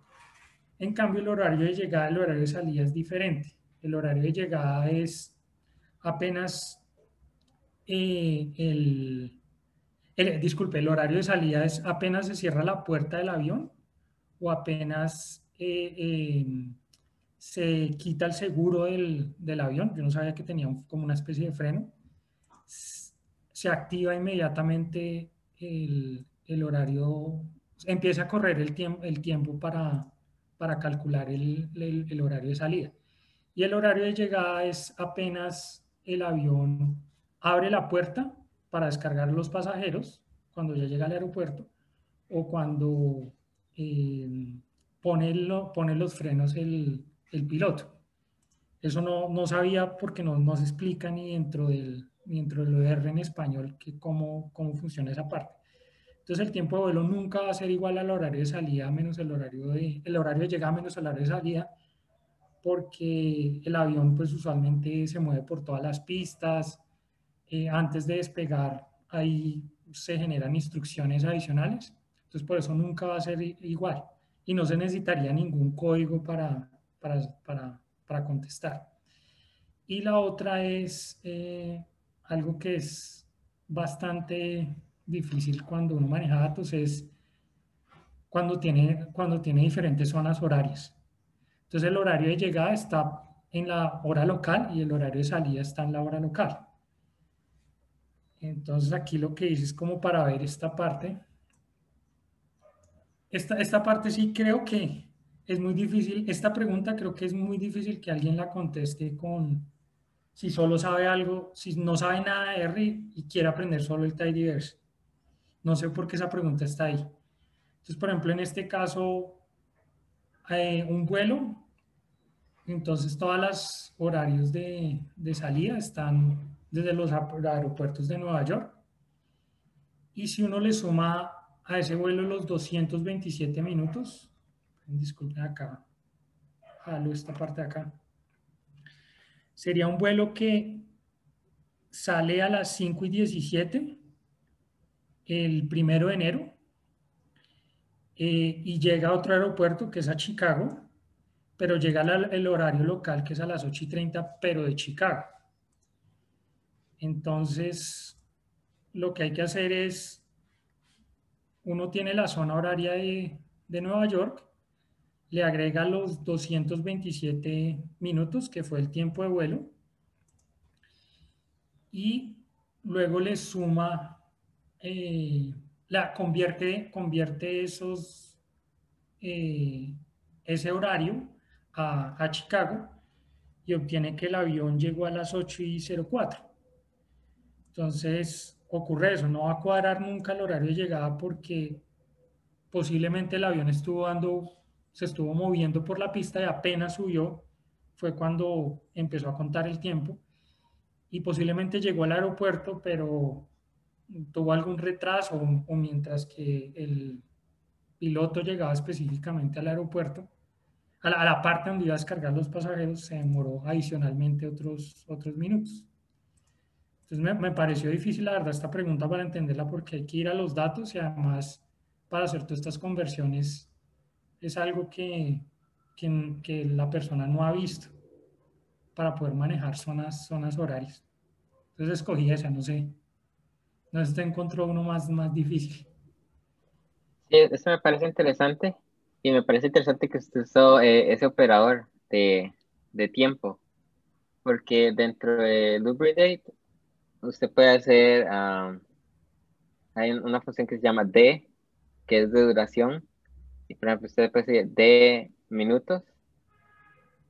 En cambio, el horario de llegada el horario de salida es diferente. El horario de llegada es apenas eh, el, disculpe, el horario de salida es apenas se cierra la puerta del avión o apenas eh, em, se quita el seguro del, del, avión. Yo no sabía que tenía como una especie de freno. Se activa inmediatamente el, el horario, empieza a correr el, tiempo el tiempo para, para calcular el, el horario de salida. Y el horario de llegada es apenas el avión abre la puerta para descargar los pasajeros cuando ya llega al aeropuerto o cuando eh, pone, pone, los frenos el, el piloto. Eso no, no, sabía porque no, no se explica ni dentro del, ni dentro del OR en español que cómo, cómo funciona esa parte. Entonces el tiempo de vuelo nunca va a ser igual al horario de salida menos el horario de, el horario de llegada menos el horario de salida porque el avión pues usualmente se mueve por todas las pistas, eh, antes de despegar ahí se generan instrucciones adicionales. Entonces, por eso nunca va a ser igual y no se necesitaría ningún código para, para, para, para contestar. Y la otra es eh, algo que es bastante difícil cuando uno maneja datos, es cuando tiene, cuando tiene diferentes zonas horarias. Entonces, el horario de llegada está en la hora local y el horario de salida está en la hora local. Entonces aquí lo que hice es como para ver esta parte. Esta, esta parte sí creo que es muy difícil. Esta pregunta creo que es muy difícil que alguien la conteste con, si solo sabe algo, si no sabe nada de R y quiere aprender solo el tidyverse. No sé por qué esa pregunta está ahí. Entonces, por ejemplo, en este caso, eh, un vuelo, entonces todos los horarios de, de salida están desde los aeropuertos de Nueva York. Y si uno le suma a ese vuelo los 227 minutos, disculpen acá, jalo esta parte de acá, sería un vuelo que sale a las 5 y 17 el primero de enero eh, y llega a otro aeropuerto que es a Chicago, pero llega el horario local que es a las 8 y 30, pero de Chicago. Entonces, lo que hay que hacer es, uno tiene la zona horaria de, de Nueva York, le agrega los 227 minutos, que fue el tiempo de vuelo, y luego le suma eh, la, convierte, convierte esos, eh, ese horario a, Chicago y obtiene que el avión llegó a las 8 y 04. Entonces ocurre eso, no va a cuadrar nunca el horario de llegada porque posiblemente el avión estuvo dando, se estuvo moviendo por la pista y apenas subió, fue cuando empezó a contar el tiempo y posiblemente llegó al aeropuerto, pero tuvo algún retraso o, mientras que el piloto llegaba específicamente al aeropuerto, a la, parte donde iba a descargar los pasajeros, se demoró adicionalmente otros, otros minutos. Entonces me, pareció difícil, la verdad, esta pregunta para entenderla porque hay que ir a los datos y además para hacer todas estas conversiones es algo que, que, que la persona no ha visto para poder manejar zonas, zonas horarias. Entonces escogí esa, no sé, no, este encontró uno más, más difícil. Sí, eso me parece interesante. Y me parece interesante que usted usó eh, ese operador de, de, tiempo. Porque dentro de Date usted puede hacer. Um, hay una función que se llama D, que es de duración. Y por ejemplo, usted puede decir D minutos.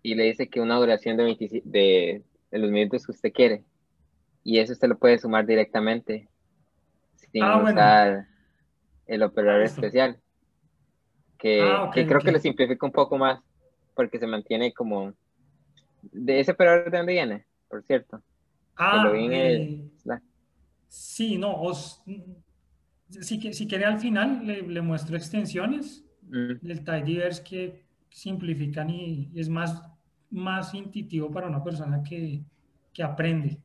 Y le dice que una duración de, de, de los minutos que usted quiere. Y eso usted lo puede sumar directamente sin ah, usar el operador especial. Que, ah, creo que lo simplifica un poco más porque se mantiene como... ¿De ese operador de dónde viene? Por cierto. Ah, eh, sí, no, os, si, si quiere al final le, muestro extensiones. Del Tidyverse que simplifican y, es más, más intuitivo para una persona que, que aprende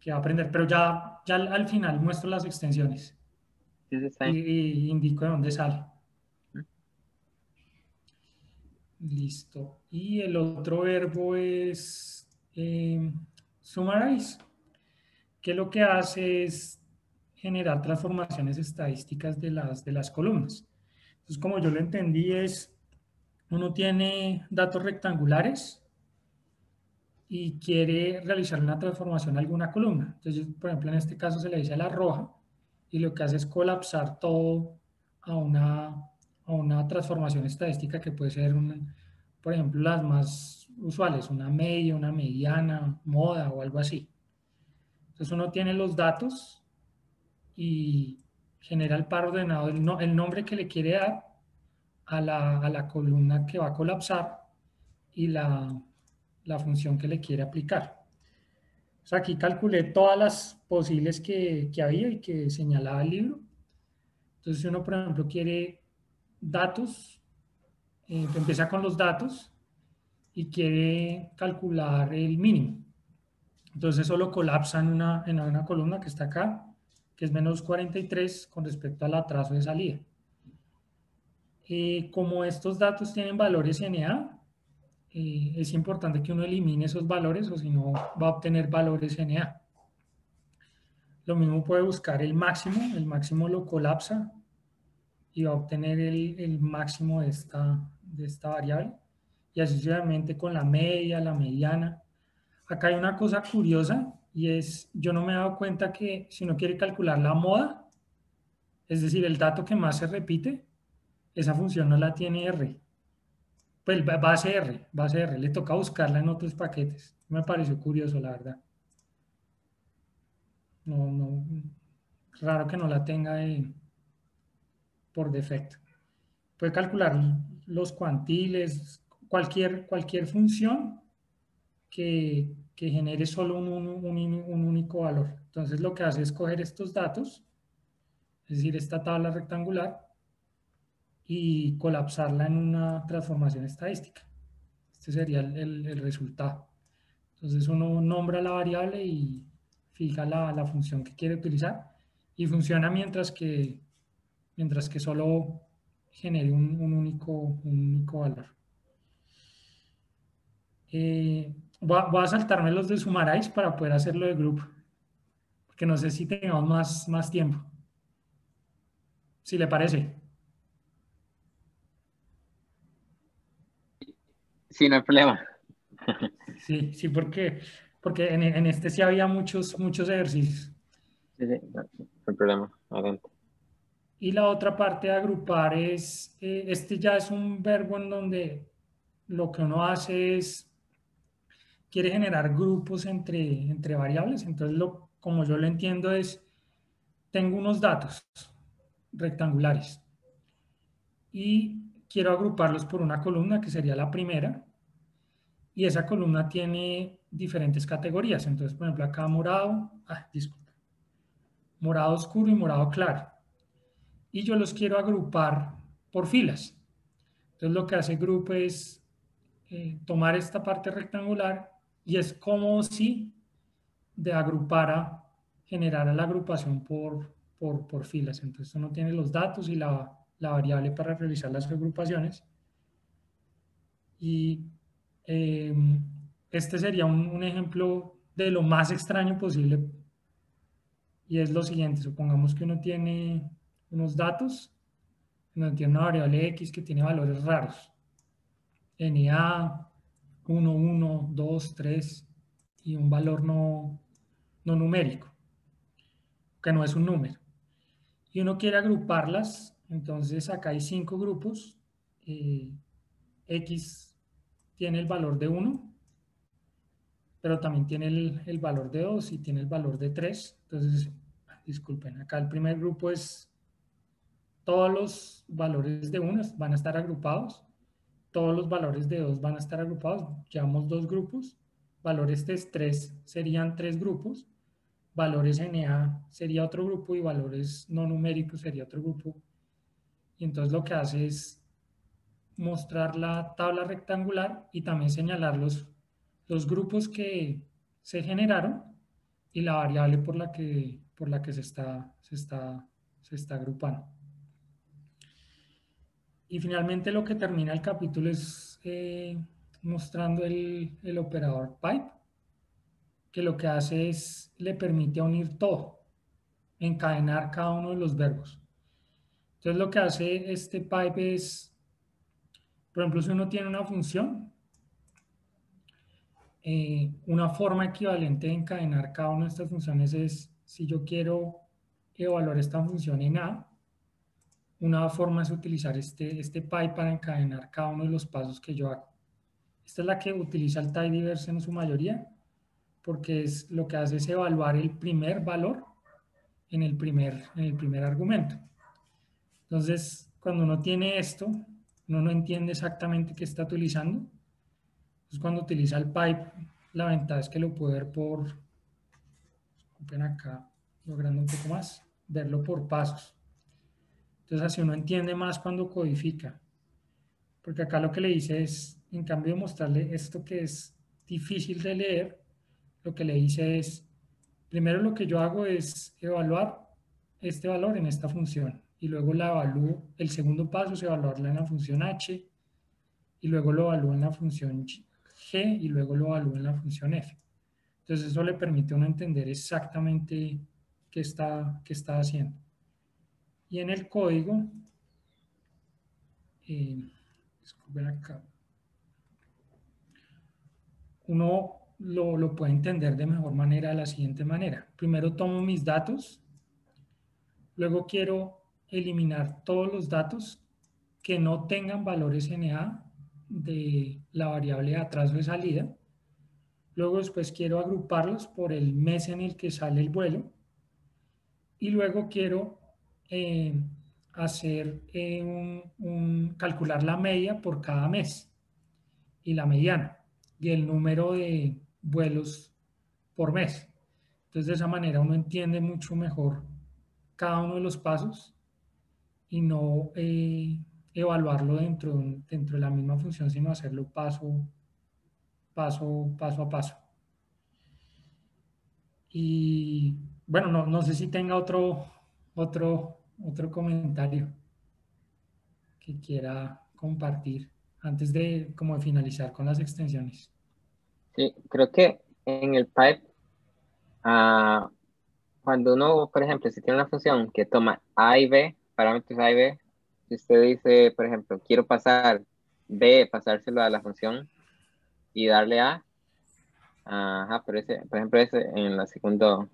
que va a aprender, pero ya, ya al final muestro las extensiones y, indico de dónde sale. Listo. Y el otro verbo es eh, summarize, que lo que hace es generar transformaciones estadísticas de las, de las columnas. Entonces, como yo lo entendí, es uno tiene datos rectangulares y quiere realizar una transformación a alguna columna. Entonces, por ejemplo, en este caso se le dice a la roja y lo que hace es colapsar todo a una, a una transformación estadística que puede ser, por ejemplo, las más usuales, una media, una mediana, moda o algo así. Entonces uno tiene los datos y genera el par ordenado, el, el nombre que le quiere dar a la, a la columna que va a colapsar y la, la función que le quiere aplicar. aquí calculé todas las posibles que, había y que señalaba el libro. Entonces, si uno, por ejemplo, quiere datos, eh, empieza con los datos y quiere calcular el mínimo. Entonces, eso lo colapsa en una, en una columna que está acá, que es menos 43 con respecto al atraso de salida. Eh, como estos datos tienen valores NA, eh, es importante que uno elimine esos valores o si no va a obtener valores NA. Lo mismo puede buscar el máximo, el máximo lo colapsa y va a obtener el, máximo de esta, de esta variable. Y así sucesivamente con la media, la mediana. Acá hay una cosa curiosa y es, yo no me he dado cuenta que si uno quiere calcular la moda, es decir, el dato que más se repite, esa función no la tiene R. Pues base R, base R, le toca buscarla en otros paquetes. Me pareció curioso, la verdad. No, no, raro que no la tenga por defecto. Puede calcular los cuantiles, cualquier, cualquier función que, genere solo un, único valor. Entonces lo que hace es coger estos datos, es decir, esta tabla rectangular, y colapsarla en una transformación estadística. Este sería el, resultado. Entonces uno nombra la variable y fija la, función que quiere utilizar y funciona mientras que, mientras que solo genere un, único, único valor. Eh, voy, a, saltarme los de Sumarais para poder hacerlo de grupo, porque no sé si tengamos más, más tiempo. Si le parece. Sí, no hay problema. Sí, sí, porque, porque en, en este sí había muchos, muchos ejercicios. Sí, sí, no, hay problema. Adelante. Y la otra parte de agrupar es, eh, este ya es un verbo en donde lo que uno hace es, quiere generar grupos entre, entre variables. Entonces, lo, como yo lo entiendo es, tengo unos datos rectangulares y quiero agruparlos por una columna que sería la primera y esa columna tiene diferentes categorías. Entonces, por ejemplo, acá morado, ah, disculpa, morado oscuro y morado claro. Y yo los quiero agrupar por filas. Entonces, lo que hace grupo es eh, tomar esta parte rectangular y es como si de agrupara, generara la agrupación por, por, por filas. Entonces, uno tiene los datos y la, la variable para realizar las agrupaciones. Y Em, este sería un, ejemplo de lo más extraño posible. Y es lo siguiente, supongamos que uno tiene unos datos, uno tiene una variable X que tiene valores raros. NA, 1, 1, 2, 3 y un valor no, no numérico, que no es un número. Y uno quiere agruparlas, entonces acá hay cinco grupos, eh, X tiene el valor de 1, pero también tiene el, valor de 2 y tiene el valor de 3. Entonces, disculpen, acá el primer grupo es todos los valores de 1 van a estar agrupados, todos los valores de 2 van a estar agrupados, llevamos dos grupos, valores de 3 serían tres grupos, valores NA sería otro grupo y valores no numéricos sería otro grupo. Y entonces lo que hace es mostrar la tabla rectangular y también señalar los, los grupos que se generaron y la variable por la que, por la que se, está, se, está, se está agrupando. Y finalmente lo que termina el capítulo es eh, mostrando el, operador pipe, que lo que hace es, le permite unir todo, encadenar cada uno de los verbos. Entonces lo que hace este pipe es por ejemplo, si uno tiene una función, eh, una forma equivalente de encadenar cada una de estas funciones es, si yo quiero evaluar esta función en A, una forma es utilizar este, este pipe para encadenar cada uno de los pasos que yo hago. Esta es la que utiliza el tidyverse en su mayoría, porque es, lo que hace es evaluar el primer valor en el primer, en el primer argumento. Entonces, cuando uno tiene esto, uno no entiende exactamente qué está utilizando. Entonces cuando utiliza el pipe, la ventaja es que lo puede ver por, acá, logrando un poco más, verlo por pasos. Entonces así uno entiende más cuando codifica. Porque acá lo que le dice es, en cambio de mostrarle esto que es difícil de leer, lo que le dice es, primero lo que yo hago es evaluar este valor en esta función y luego la evalúo. El segundo paso es evaluarla en la función h y luego lo evalúo en la función g y luego lo evalúo en la función f. Entonces eso le permite a uno entender exactamente qué está, qué está haciendo. Y en el código, eh, uno lo, lo puede entender de mejor manera de la siguiente manera. Primero tomo mis datos, luego quiero eliminar todos los datos que no tengan valores NA de la variable de atraso de salida. Luego después quiero agruparlos por el mes en el que sale el vuelo. Y luego quiero eh, hacer eh, un, calcular la media por cada mes y la mediana y el número de vuelos por mes. Entonces de esa manera uno entiende mucho mejor cada uno de los pasos y no eh, evaluarlo dentro, dentro de la misma función, sino hacerlo paso, paso, paso a paso. Y bueno, no, no sé si tenga otro, otro, otro comentario que quiera compartir antes de como de finalizar con las extensiones. Sí, creo que en el pipe, uh, cuando uno, por ejemplo, si tiene una función que toma A y B, parámetros A y B, si usted dice, por ejemplo, quiero pasar B, pasárselo a la función y darle A, ajá, pero ese, por ejemplo, ese en la segundo,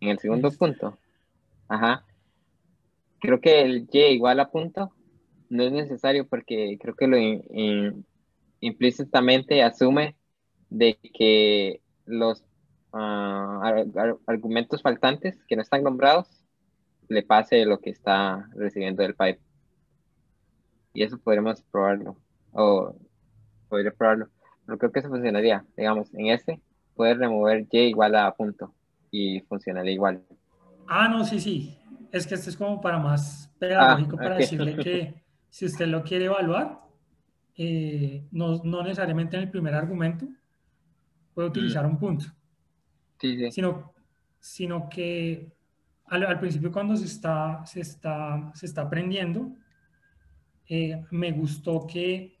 en el segundo punto, ajá, creo que el y igual a punto no es necesario porque creo que lo implícitamente asume de que los ah, argumentos faltantes que no están nombrados le pase lo que está recibiendo del pipe. Y eso podremos probarlo. O podría probarlo. Pero creo que eso funcionaría. Digamos, en este puedes remover y igual a punto y funcionaría igual. Ah, no, sí, sí. Es que esto es como para más pedagógico, ah, para decirle que [laughs] si usted lo quiere evaluar, eh, no, no, necesariamente en el primer argumento puede utilizar un punto. Sí, sí. Sino, sino que al, principio cuando se está, se está, se está aprendiendo, eh, me gustó que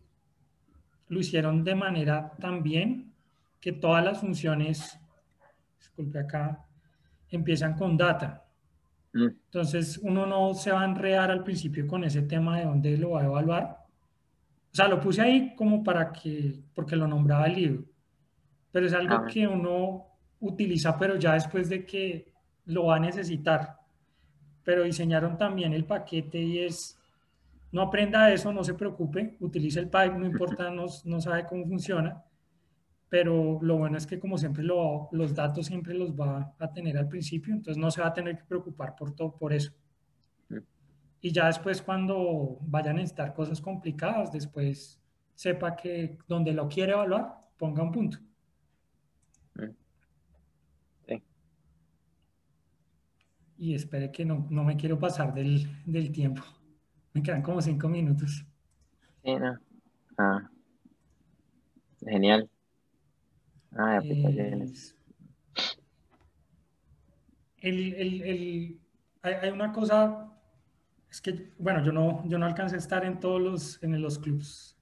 lo hicieron de manera también que todas las funciones, disculpe acá, empiezan con data. Mm. Entonces, uno no se va a enredar al principio con ese tema de dónde lo va a evaluar. O sea, lo puse ahí como para que, porque lo nombraba el libro. Pero es algo ah. que uno utiliza, pero ya después de que lo va a necesitar. Pero diseñaron también el paquete y es, no aprenda eso, no se preocupe, utilice el pipe, no importa, [laughs] no, no sabe cómo funciona pero lo bueno es que como siempre lo, los datos siempre los va a tener al principio, entonces no se va a tener que preocupar por todo por eso. Y ya después cuando vayan a necesitar cosas complicadas, después sepa que donde lo quiere evaluar, ponga un punto. Y espere que no, no me quiero pasar del, del, tiempo. Me quedan como cinco minutos. Sí, no. Ah. Genial. Ah, aplicaciones. El, el, el, hay, hay, una cosa, es que, bueno, yo no, yo no alcancé a estar en todos los, en los clubs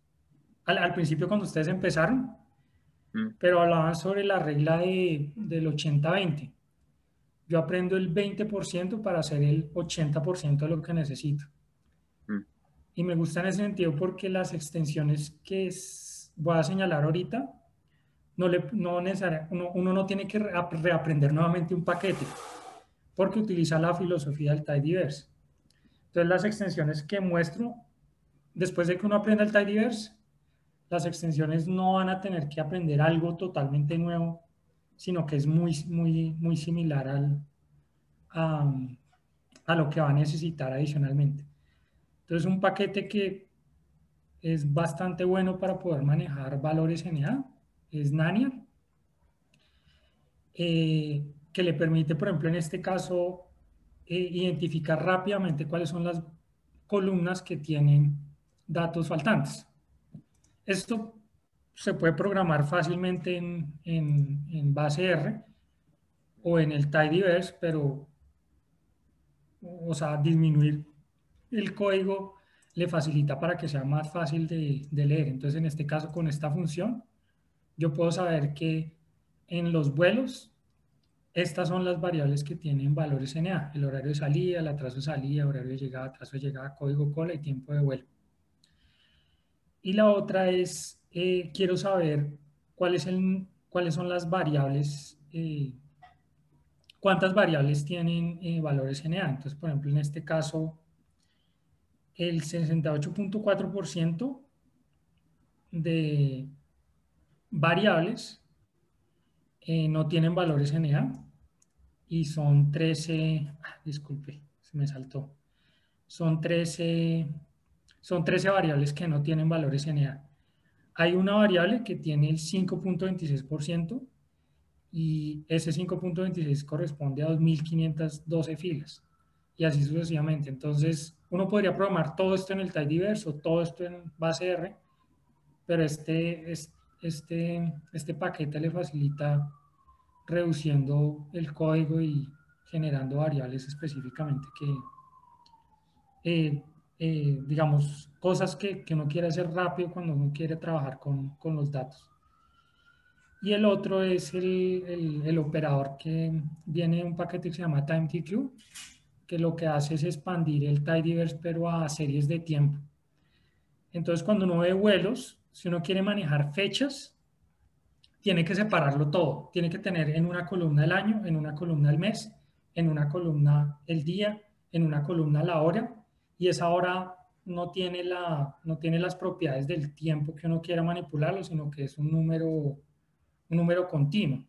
al, al principio cuando ustedes empezaron, mm. pero hablaban sobre la regla de, del 80-20. Yo aprendo el 20% para hacer el 80% de lo que necesito. Mm. Y me gusta en ese sentido porque las extensiones que voy a señalar ahorita no, le, no uno, uno, no tiene que reaprender nuevamente un paquete porque utiliza la filosofía del tidyverse. Entonces las extensiones que muestro, después de que uno aprenda el tidyverse, las extensiones no van a tener que aprender algo totalmente nuevo, sino que es muy, muy, muy similar al, a, a lo que va a necesitar adicionalmente. Entonces un paquete que es bastante bueno para poder manejar valores NA es Nania, eh, que le permite, por ejemplo, en este caso, eh, identificar rápidamente cuáles son las columnas que tienen datos faltantes. Esto se puede programar fácilmente en, en, base R o en el tidyverse, pero, o sea, disminuir el código le facilita para que sea más fácil de leer. Entonces, en este caso, con esta función, yo puedo saber que en los vuelos, estas son las variables que tienen valores NA, el horario de salida, el atraso de salida, horario de llegada, atraso de llegada, código cola y tiempo de vuelo. Y la otra es, eh, quiero saber cuáles son las variables, eh, cuántas variables tienen eh, valores NA. Entonces, por ejemplo, en este caso, el 68.4% de variables eh, no tienen valores NA y son 13, ah, disculpe, se me saltó, son 13, son 13 variables que no tienen valores NA. Hay una variable que tiene el 5.26% y ese 5.26 corresponde a 2.512 filas y así sucesivamente. Entonces, uno podría programar todo esto en el tidyverse o todo esto en base R, pero este, este este, este paquete le facilita reduciendo el código y generando variables específicamente que, eh, eh, digamos, cosas que, que, uno quiere hacer rápido cuando uno quiere trabajar con, con los datos. Y el otro es el, el, el, operador que viene en un paquete que se llama TimeTQ, que lo que hace es expandir el tidyverse pero a series de tiempo. Entonces, cuando uno ve vuelos, si uno quiere manejar fechas, tiene que separarlo todo. Tiene que tener en una columna el año, en una columna el mes, en una columna el día, en una columna la hora, y esa hora no tiene, las propiedades del tiempo que uno quiera manipularlo, sino que es un número, un número continuo.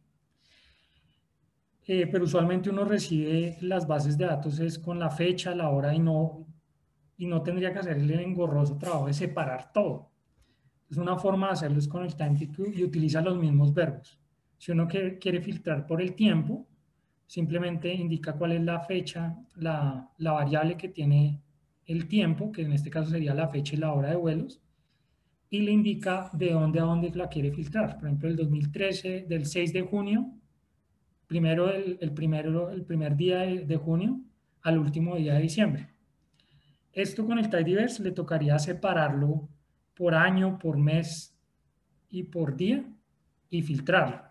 Eh, pero usualmente uno recibe las bases de datos es con la fecha, la hora y no, y no tendría que hacer el engorroso trabajo de separar todo. Es una forma de hacerlo con el TimeTQ y utiliza los mismos verbos. Si uno quiere, filtrar por el tiempo, simplemente indica cuál es la fecha, la, variable que tiene el tiempo, que en este caso sería la fecha y la hora de vuelos, y le indica de dónde a dónde la quiere filtrar. Por ejemplo, el 2013, del 6 de junio, primero el, el el primer día de, junio al último día de diciembre. Esto con el tidyverse le tocaría separarlo por año, por mes y por día y filtrarlo.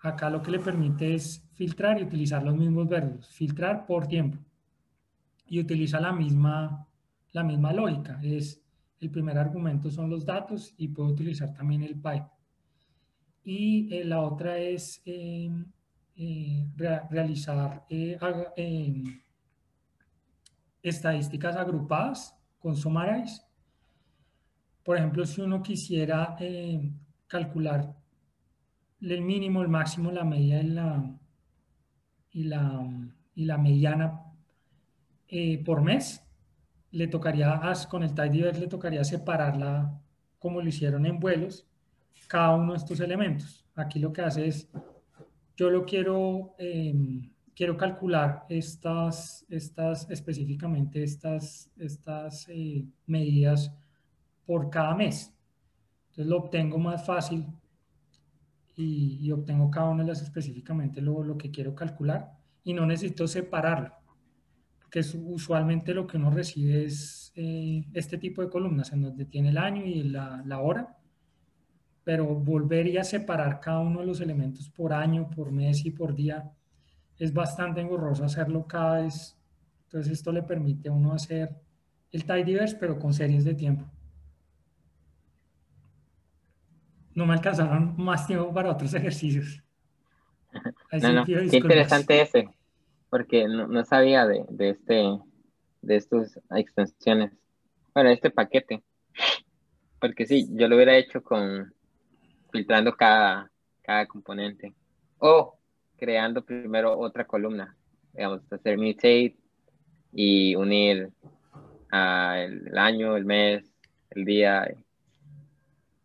Acá lo que le permite es filtrar y utilizar los mismos verbos, filtrar por tiempo. Y utiliza la misma, la misma lógica. Es el primer argumento son los datos y puedo utilizar también el pipe. Y eh, la otra es eh, eh, re realizar estadísticas agrupadas con summaries por ejemplo, si uno quisiera eh, calcular el mínimo, el máximo, la media y la, y la, y la mediana eh, por mes, le tocaría, con el tidyverse le tocaría separarla como lo hicieron en vuelos, cada uno de estos elementos. Aquí lo que hace es, yo lo quiero, eh, quiero calcular estas, estas específicamente estas, estas eh, medidas por cada mes. Entonces lo obtengo más fácil y, y obtengo cada una de las específicamente lo, lo, que quiero calcular y no necesito separarlo, porque es, usualmente lo que uno recibe es eh, este tipo de columnas en donde tiene el año y la, la hora, pero volver a separar cada uno de los elementos por año, por mes y por día es bastante engorroso hacerlo cada vez. Entonces esto le permite a uno hacer el tidyverse, pero con series de tiempo. No me alcanzaron más tiempo para otros ejercicios. no, no. Qué interesante ese, porque no, no sabía de, de, este, de estas extensiones. Bueno, este paquete. Porque sí, yo lo hubiera hecho con filtrando cada, cada componente. O creando primero otra columna. Digamos, hacer mutate y unir uh, el año, el mes, el día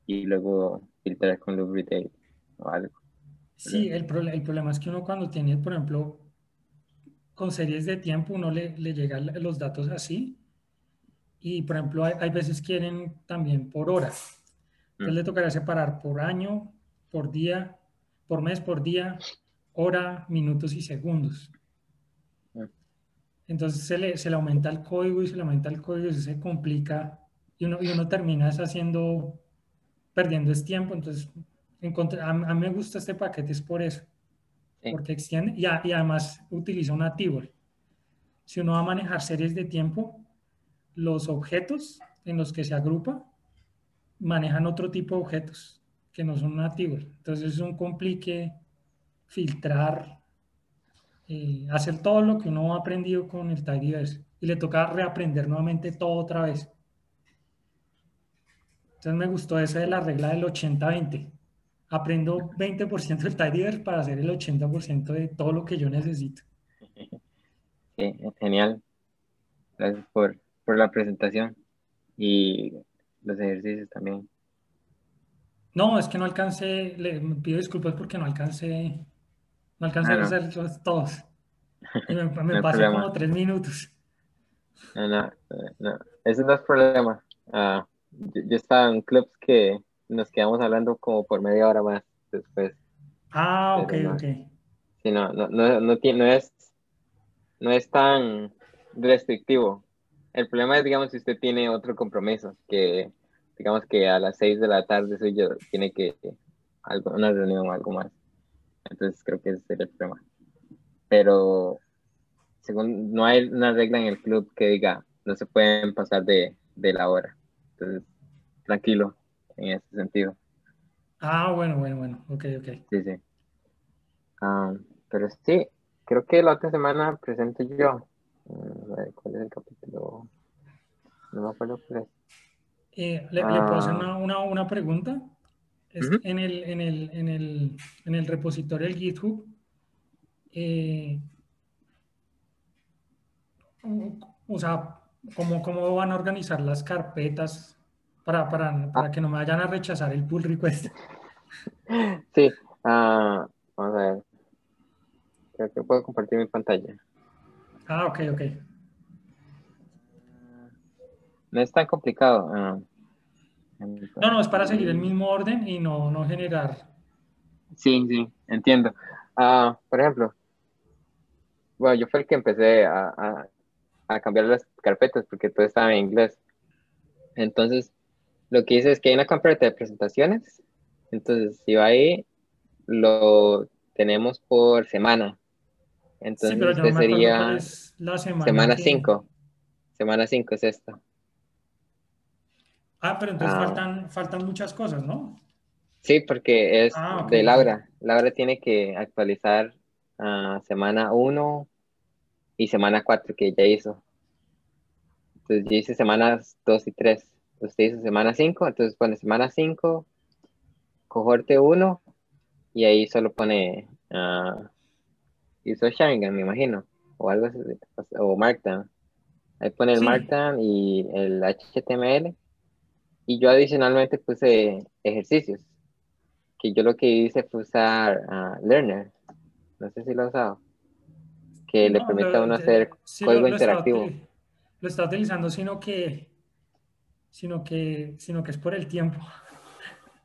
y luego filtrar con Lubricate o algo. Sí, el, pro el, problema es que uno cuando tiene, por ejemplo, con series de tiempo, uno le, le llega los datos así. Y, por ejemplo, hay, hay veces quieren también por hora. Entonces mm. le tocaría separar por año, por día, por mes, por día, hora, minutos y segundos. Mm. Entonces se le, se le aumenta el código y se le aumenta el código y se complica y uno, y uno termina haciendo perdiendo es tiempo. Entonces, encontré, a, a, mí me gusta este paquete es por eso, sí. porque extiende y, a, y, además utiliza una table. Si uno va a manejar series de tiempo, los objetos en los que se agrupa manejan otro tipo de objetos que no son una. Entonces es un complique filtrar, eh, hacer todo lo que uno ha aprendido con el tidyverse y le toca reaprender nuevamente todo otra vez. Entonces me gustó eso de la regla del 80-20. Aprendo 20% del tidyverse para hacer el 80% de todo lo que yo necesito. [laughs] Sí, genial. Gracias por, por la presentación y los ejercicios también. No, es que no alcancé, le pido disculpas porque no alcancé, no alcancé ah, no. a hacer todos. Y me, [laughs] me no pasé como tres minutos. No, no, no, ese no es problema. Uh, yo, yo, estaba en clubs que nos quedamos hablando como por media hora más después. Ah, ok, no. ok. Sí, no, no, no, no, no, es, no es tan restrictivo. El problema es, digamos, si usted tiene otro compromiso, que digamos que a las 6 de la tarde suyo tiene que algo, una reunión o algo más. Entonces creo que ese sería el problema. Pero según no hay una regla en el club que diga no se pueden pasar de, de la hora. Entonces, tranquilo en ese sentido. Ah, bueno, bueno, bueno. Ok, ok. Sí, sí. Ah, pero sí, creo que la otra semana presento yo. A ver, ¿Cuál es el capítulo? No me acuerdo cuál es. Eh, ¿le, le puedo hacer Ah. una, una, una pregunta? Es- en, el, en, el, en, el, en el repositorio del GitHub, eh, o sea, ¿cómo, ¿cómo van a organizar las carpetas para, para, para que no me vayan a rechazar el pull request? [laughs] Sí, ah, vamos a ver. Creo que puedo compartir mi pantalla. Ah, ok, ok. No es tan complicado. ah. No, no, es para seguir el mismo orden y no, no generar. Sí, sí, entiendo. Ah, por ejemplo, bueno, yo fui el que empecé a, a, a cambiar las carpetas porque todo estaba en inglés. Entonces, lo que hice es que hay una carpeta de presentaciones. Entonces, si va ahí, lo tenemos por semana. Entonces, sí, cuál sería es la semana. semana que- 5. Semana 5 es esta. Ah, pero entonces Ah. faltan, faltan muchas cosas, ¿no? Sí, porque es Ah, ok, de. Laura. Laura tiene que actualizar ah, semana 1 y semana 4 que ella hizo. Entonces yo hice semanas 2 y 3. Usted hizo semana 5, entonces pone semana 5, cohorte 1 y ahí solo pone ah, hizo Sharingan, me imagino, o algo así, o Markdown. Ahí pone el Sí. Markdown y el HTML. Y yo adicionalmente puse ejercicios, que yo lo que hice fue usar ah, Learner. No sé si lo ha usado. Que le No, permite lo- a uno de- hacer sí, código lo, lo interactivo. utili- Lo está utilizando, sino que, sino que, sino que es por el tiempo.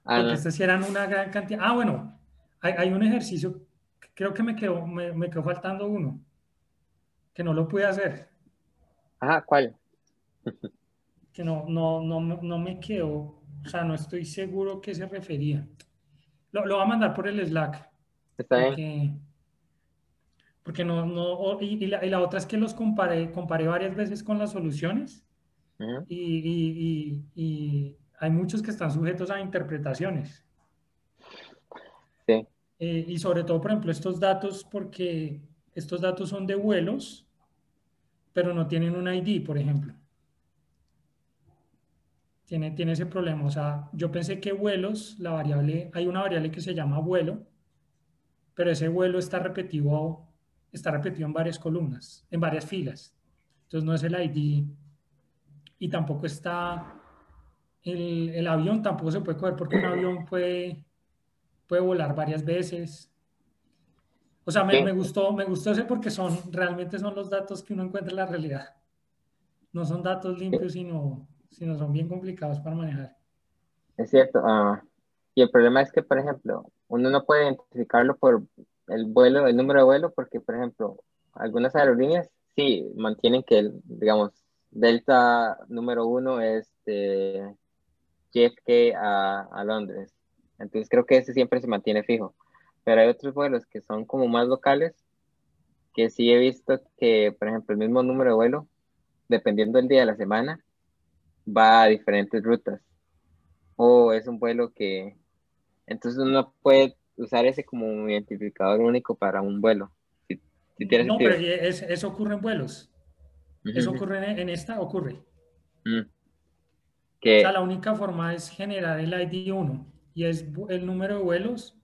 Ah, Porque no. estos eran una gran cantidad. Ah, bueno, hay, hay un ejercicio, creo que me quedó, me, me quedó faltando uno, que no lo pude hacer, Ajá, ¿cuál? que no, no, no, no me quedó, o sea, no estoy seguro qué se refería. Lo, lo voy a mandar por el Slack. Está bien. Porque, no, no, y, y la, y la otra es que los comparé, comparé varias veces con las soluciones y- y- y hay muchos que están sujetos a interpretaciones. Sí, Eh, y sobre todo, por ejemplo, estos datos, porque estos datos son de vuelos, pero no tienen un ID, por ejemplo. Tiene, tiene ese problema. O sea, yo pensé que vuelos, la variable, hay una variable que se llama vuelo, pero ese vuelo está repetido, está repetido en varias columnas, en varias filas. Entonces no es el ID y tampoco está el, el avión, tampoco se puede coger porque un avión puede, puede volar varias veces. O sea, me, me gustó, me gustó ese porque son, realmente son los datos que uno encuentra en la realidad. No son datos limpios, sino, sino son bien complicados para manejar. es cierto. ah, y el problema es que, por ejemplo, uno no puede identificarlo por el vuelo, el número de vuelo, porque, por ejemplo, algunas aerolíneas sí mantienen que, el, digamos, Delta número uno es de JFK a, a Londres. Entonces creo que ese siempre se mantiene fijo. Pero hay otros vuelos que son como más locales, que sí he visto que, por ejemplo, el mismo número de vuelo, dependiendo del día de la semana, va a diferentes rutas. O es un vuelo que... Entonces uno puede usar ese como un identificador único para un vuelo. Si, si tiene No, pero es- eso ocurre en vuelos. Eso ocurre en, en esta, ocurre. O Que, sea, la única forma es generar el ID 1 y es el número de vuelos,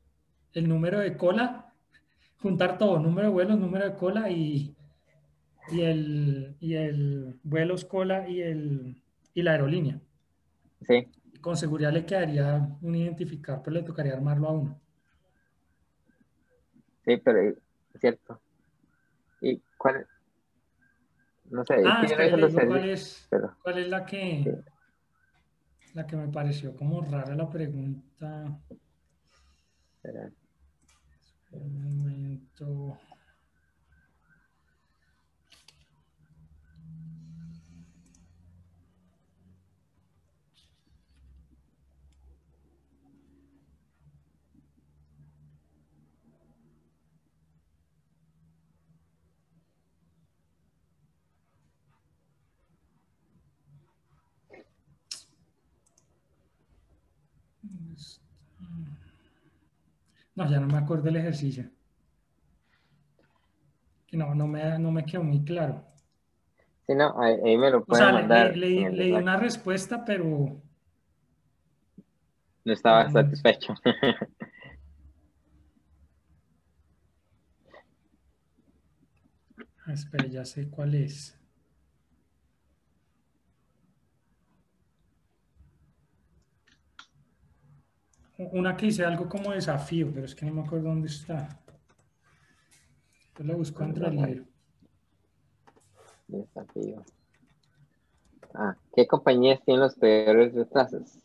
el número de cola, [laughs] juntar todo, número de vuelos, número de cola y, y, el, y el vuelos, cola y, el, y la aerolínea. sí, Con seguridad le quedaría un identificador, pero le tocaría armarlo a uno. Sí, pero es cierto. ¿Y cuál? No sé, es Ah, que los cuál es, pero cuál es la que, Sí. la que me pareció como rara la pregunta. espera. Un momento. No, ya no me acuerdo del ejercicio. No, no me, no me quedó muy claro. Sí, no, ahí, ahí me lo O pueden sea, le- mandar. le- el Slack. una respuesta, pero No estaba satisfecho. [laughs] ah, espera, ya sé cuál es. Una que dice algo como desafío, pero es que no me acuerdo dónde está. Yo lo busco entre el libro. Desafío. Ah, ¿qué compañías tienen los peores retrasos?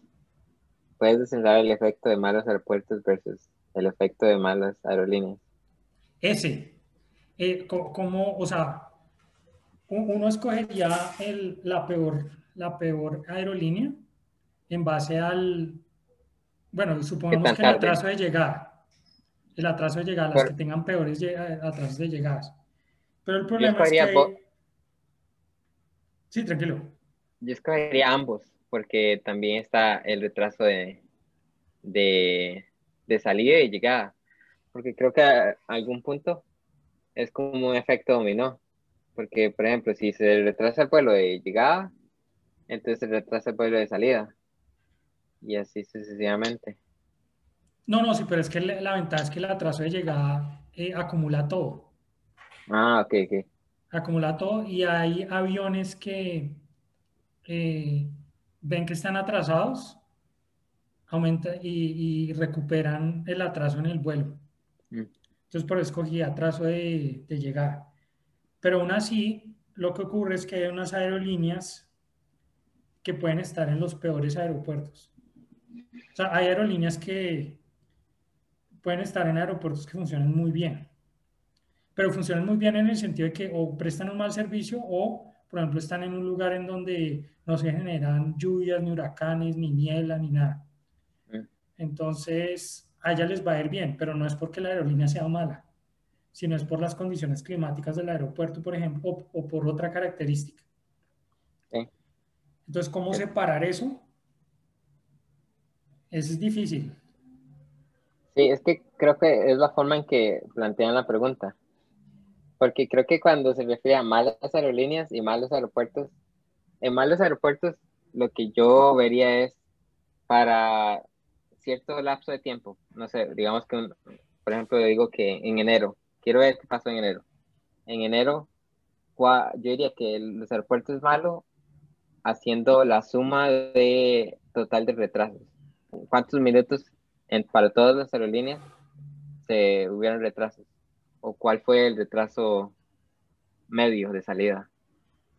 Puedes descender el efecto de malos aeropuertos versus el efecto de malas aerolíneas. Ese, eh, co- como, o sea, uno escogería el- la, peor, la peor aerolínea en base al, bueno, supongamos que el atraso de llegada, el atraso de llegada, las que tengan peores llega- atrasos de llegadas. Pero el problema es que... bo- Sí, tranquilo. yo escogería ambos, porque también está el retraso de, de, de salida y llegada. Porque creo que a algún punto es como un efecto dominó. Porque, por ejemplo, si se retrasa el vuelo de llegada, entonces se retrasa el vuelo de salida. Y así sucesivamente. No, no, sí, pero es que la, la ventaja es que el atraso de llegada eh, acumula todo. Ah, ok, ok. acumula todo y hay aviones que eh, ven que están atrasados aumenta y, y recuperan el atraso en el vuelo. Mm. Entonces, por eso escogí atraso de, de llegada. Pero aún así, lo que ocurre es que hay unas aerolíneas que pueden estar en los peores aeropuertos. O sea, hay aerolíneas que pueden estar en aeropuertos que funcionan muy bien pero funcionan muy bien en el sentido de que o prestan un mal servicio o, por ejemplo, están en un lugar en donde no se generan lluvias, ni huracanes, ni niebla, ni nada. Entonces, a ella les va a ir bien, pero no es porque la aerolínea sea mala, sino es por las condiciones climáticas del aeropuerto, por ejemplo, o, o por otra característica. Entonces, ¿cómo separar eso? Eso es difícil. Sí, es que creo que es la forma en que plantean la pregunta. Porque creo que cuando se refiere a malas aerolíneas y malos aeropuertos, en malos aeropuertos lo que yo vería es para cierto lapso de tiempo. No sé, digamos que, un- por ejemplo, yo digo que en enero, quiero ver qué pasó en enero. En enero, yo diría que los aeropuertos es malo haciendo la suma de total de retrasos. ¿Cuántos minutos en, para todas las aerolíneas se hubieron retrasos? ¿O cuál fue el retraso medio de salida?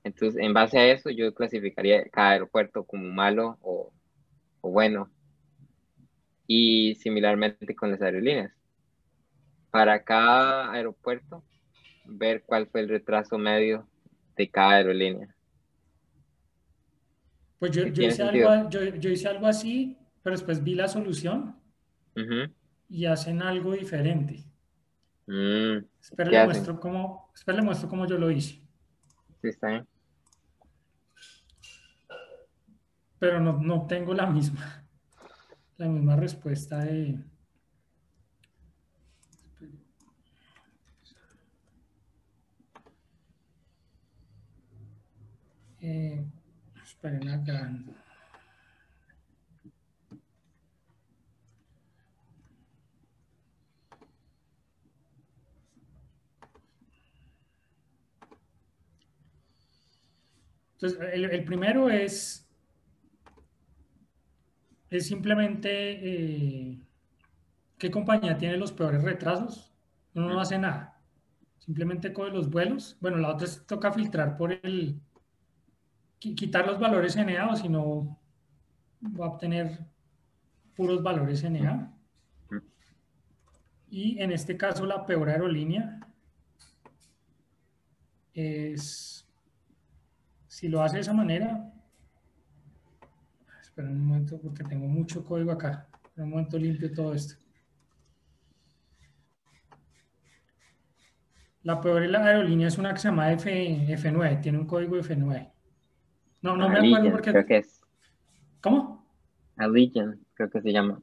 Entonces, en base a eso, yo clasificaría cada aeropuerto como malo o, o bueno. Y similarmente con las aerolíneas. Para cada aeropuerto, ver cuál fue el retraso medio de cada aerolínea. Pues yo, yo hice algo, yo, yo hice algo así, pero después vi la solución y hacen algo diferente. Mm, Espera, ¿Qué le muestro cómo, espera, le muestro cómo yo lo hice. sí, está bien. Pero no, no tengo la misma, [laughs] la misma respuesta de... Eh, esperen acá. Entonces, el, el primero es, es simplemente eh, qué compañía tiene los peores retrasos. Uno no hace nada. Simplemente coge los vuelos. Bueno, la otra es toca filtrar por el, qui- quitar los valores NA o si no va a obtener puros valores NA. Y en este caso la peor aerolínea es, si lo hace de esa manera, espera un momento porque tengo mucho código acá, en un momento limpio todo esto. La peor aerolínea es una que se llama F, F9, tiene un código F9. No, no me acuerdo porque... Creo que es. ¿Cómo? Allegiant, creo que se llama.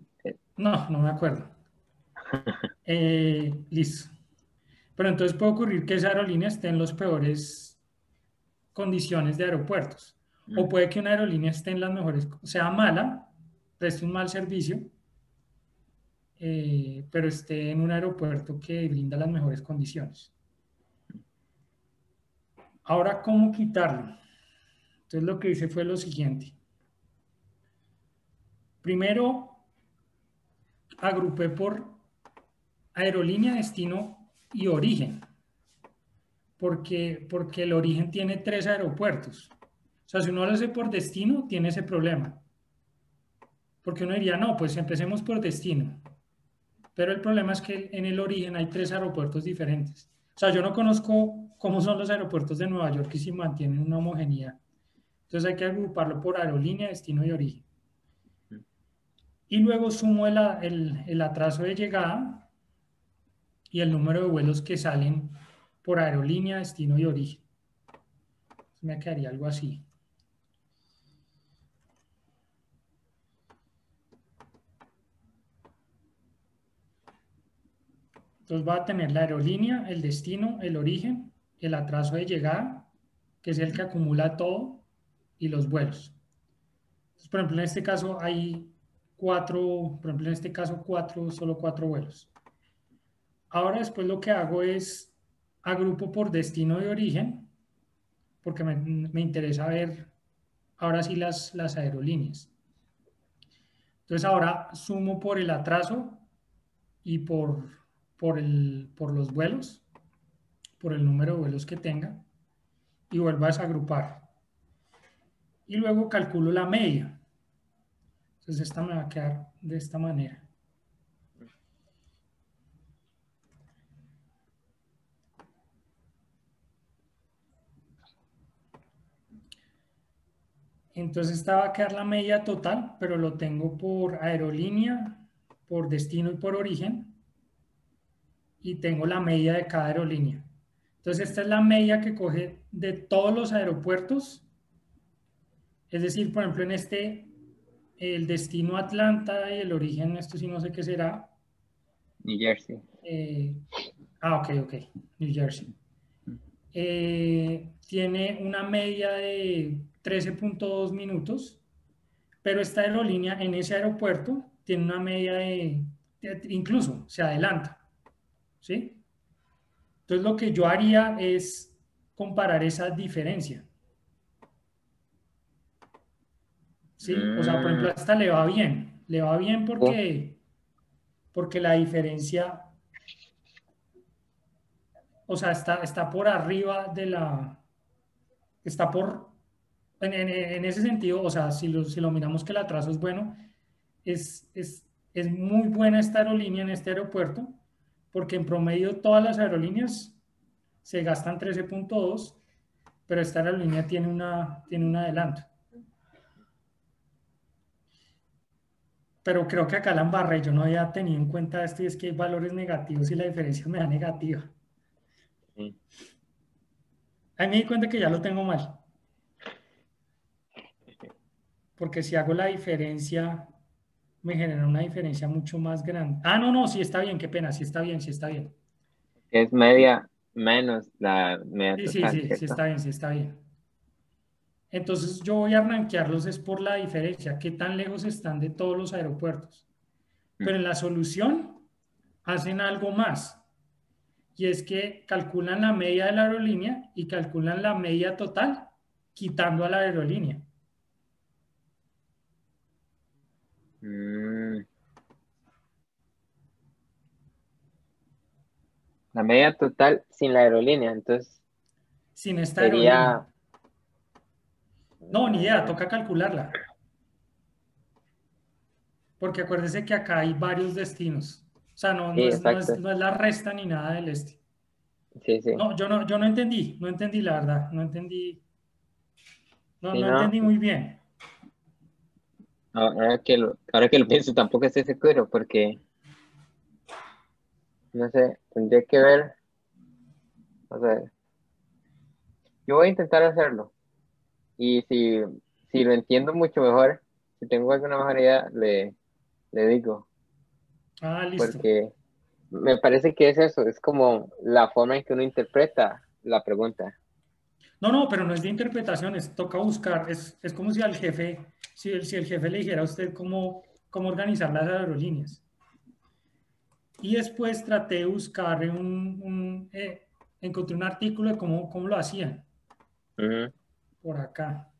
No, no me acuerdo. [laughs] Eh, listo. Pero entonces puede ocurrir que esa aerolínea esté en las peores condiciones de aeropuertos. O mm. puede que una aerolínea esté en las mejores, sea mala, preste un mal servicio, eh, pero esté en un aeropuerto que brinda las mejores condiciones. Ahora, ¿cómo quitarlo? Entonces lo que hice fue lo siguiente. Primero, agrupé por aerolínea, destino y origen. Porque, porque el origen tiene tres aeropuertos. O sea, si uno lo hace por destino, tiene ese problema. Porque uno diría, no, pues empecemos por destino. Pero el problema es que en el origen hay tres aeropuertos diferentes. O sea, yo no conozco cómo son los aeropuertos de Nueva York y si mantienen una homogeneidad. Entonces hay que agruparlo por aerolínea, destino y origen. Y luego sumo el, el, atraso de llegada y el número de vuelos que salen por aerolínea, destino y origen. me quedaría algo así. Entonces va a tener la aerolínea, el destino, el origen, el atraso de llegada, que es el que acumula todo, y los vuelos. Entonces, por ejemplo, en este caso hay cuatro, por ejemplo, en este caso cuatro, solo cuatro vuelos. Ahora después lo que hago es agrupo por destino de origen, porque me, me interesa ver ahora sí las, las aerolíneas. Entonces ahora sumo por el atraso y por, por, el, por los vuelos por el número de vuelos que tenga y vuelvo a desagrupar. Y luego calculo la media. Entonces esta me va a quedar de esta manera. Entonces esta va a quedar la media total, pero lo tengo por aerolínea, por destino y por origen. Y tengo la media de cada aerolínea. Entonces, esta es la media que coge de todos los aeropuertos. Es decir, por ejemplo, en este, el destino Atlanta y el origen, esto sí no sé qué será. New Jersey. Eh, ah, ok, ok, New Jersey. Eh, tiene una media de 13.2 minutos, pero esta aerolínea en ese aeropuerto tiene una media de, incluso se adelanta, ¿sí? Entonces lo que yo haría es comparar esa diferencia. ¿Sí? O sea, por ejemplo, a esta le va bien. Le va bien porque, porque la diferencia, o sea, está, está por arriba de la, está por, en, ese sentido, o sea, si lo, si lo, miramos que el atraso es bueno, es, es, es muy buena esta aerolínea en este aeropuerto, porque en promedio todas las aerolíneas se gastan 13.2, pero esta aerolínea tiene, una, tiene un adelanto. Pero creo que acá la embarré, yo no había tenido en cuenta esto y es que hay valores negativos y la diferencia me da negativa. Ahí me di cuenta que ya lo tengo mal. Porque si hago la diferencia me genera una diferencia mucho más grande. Ah, no, no, sí está bien, qué pena, sí está bien, sí está bien. Es media menos la media Sí, sí, sí, sí está bien, sí está bien. Entonces yo voy a rankearlos es por la diferencia, qué tan lejos están de todos los aeropuertos. Mm. Pero en la solución hacen algo más. Y es que calculan la media de la aerolínea y calculan la media total quitando a la aerolínea. Mm. La media total sin la aerolínea, entonces. Sin esta aerolínea. No, ni idea, toca calcularla. Porque acuérdese que acá hay varios destinos. O sea, no, es, la resta ni nada del este. Sí, sí. No, yo no, yo no entendí, no entendí la verdad, no entendí. No, no, entendí muy bien. Ahora que, lo, ahora que lo pienso, tampoco es ese cuero, porque no sé, tendría que ver. O sea, yo voy a intentar hacerlo. Y si, si lo entiendo mucho mejor, si tengo alguna mejor idea, le, le digo. Ah, listo. Porque me parece que es eso, es como la forma en que uno interpreta la pregunta. No, no, pero no es de interpretación, es toca buscar, es, es como si al jefe, si el, si el jefe le dijera a usted cómo, cómo organizar las aerolíneas. Y después traté de buscar un, un eh, encontré un artículo de cómo, cómo lo hacían. Por acá.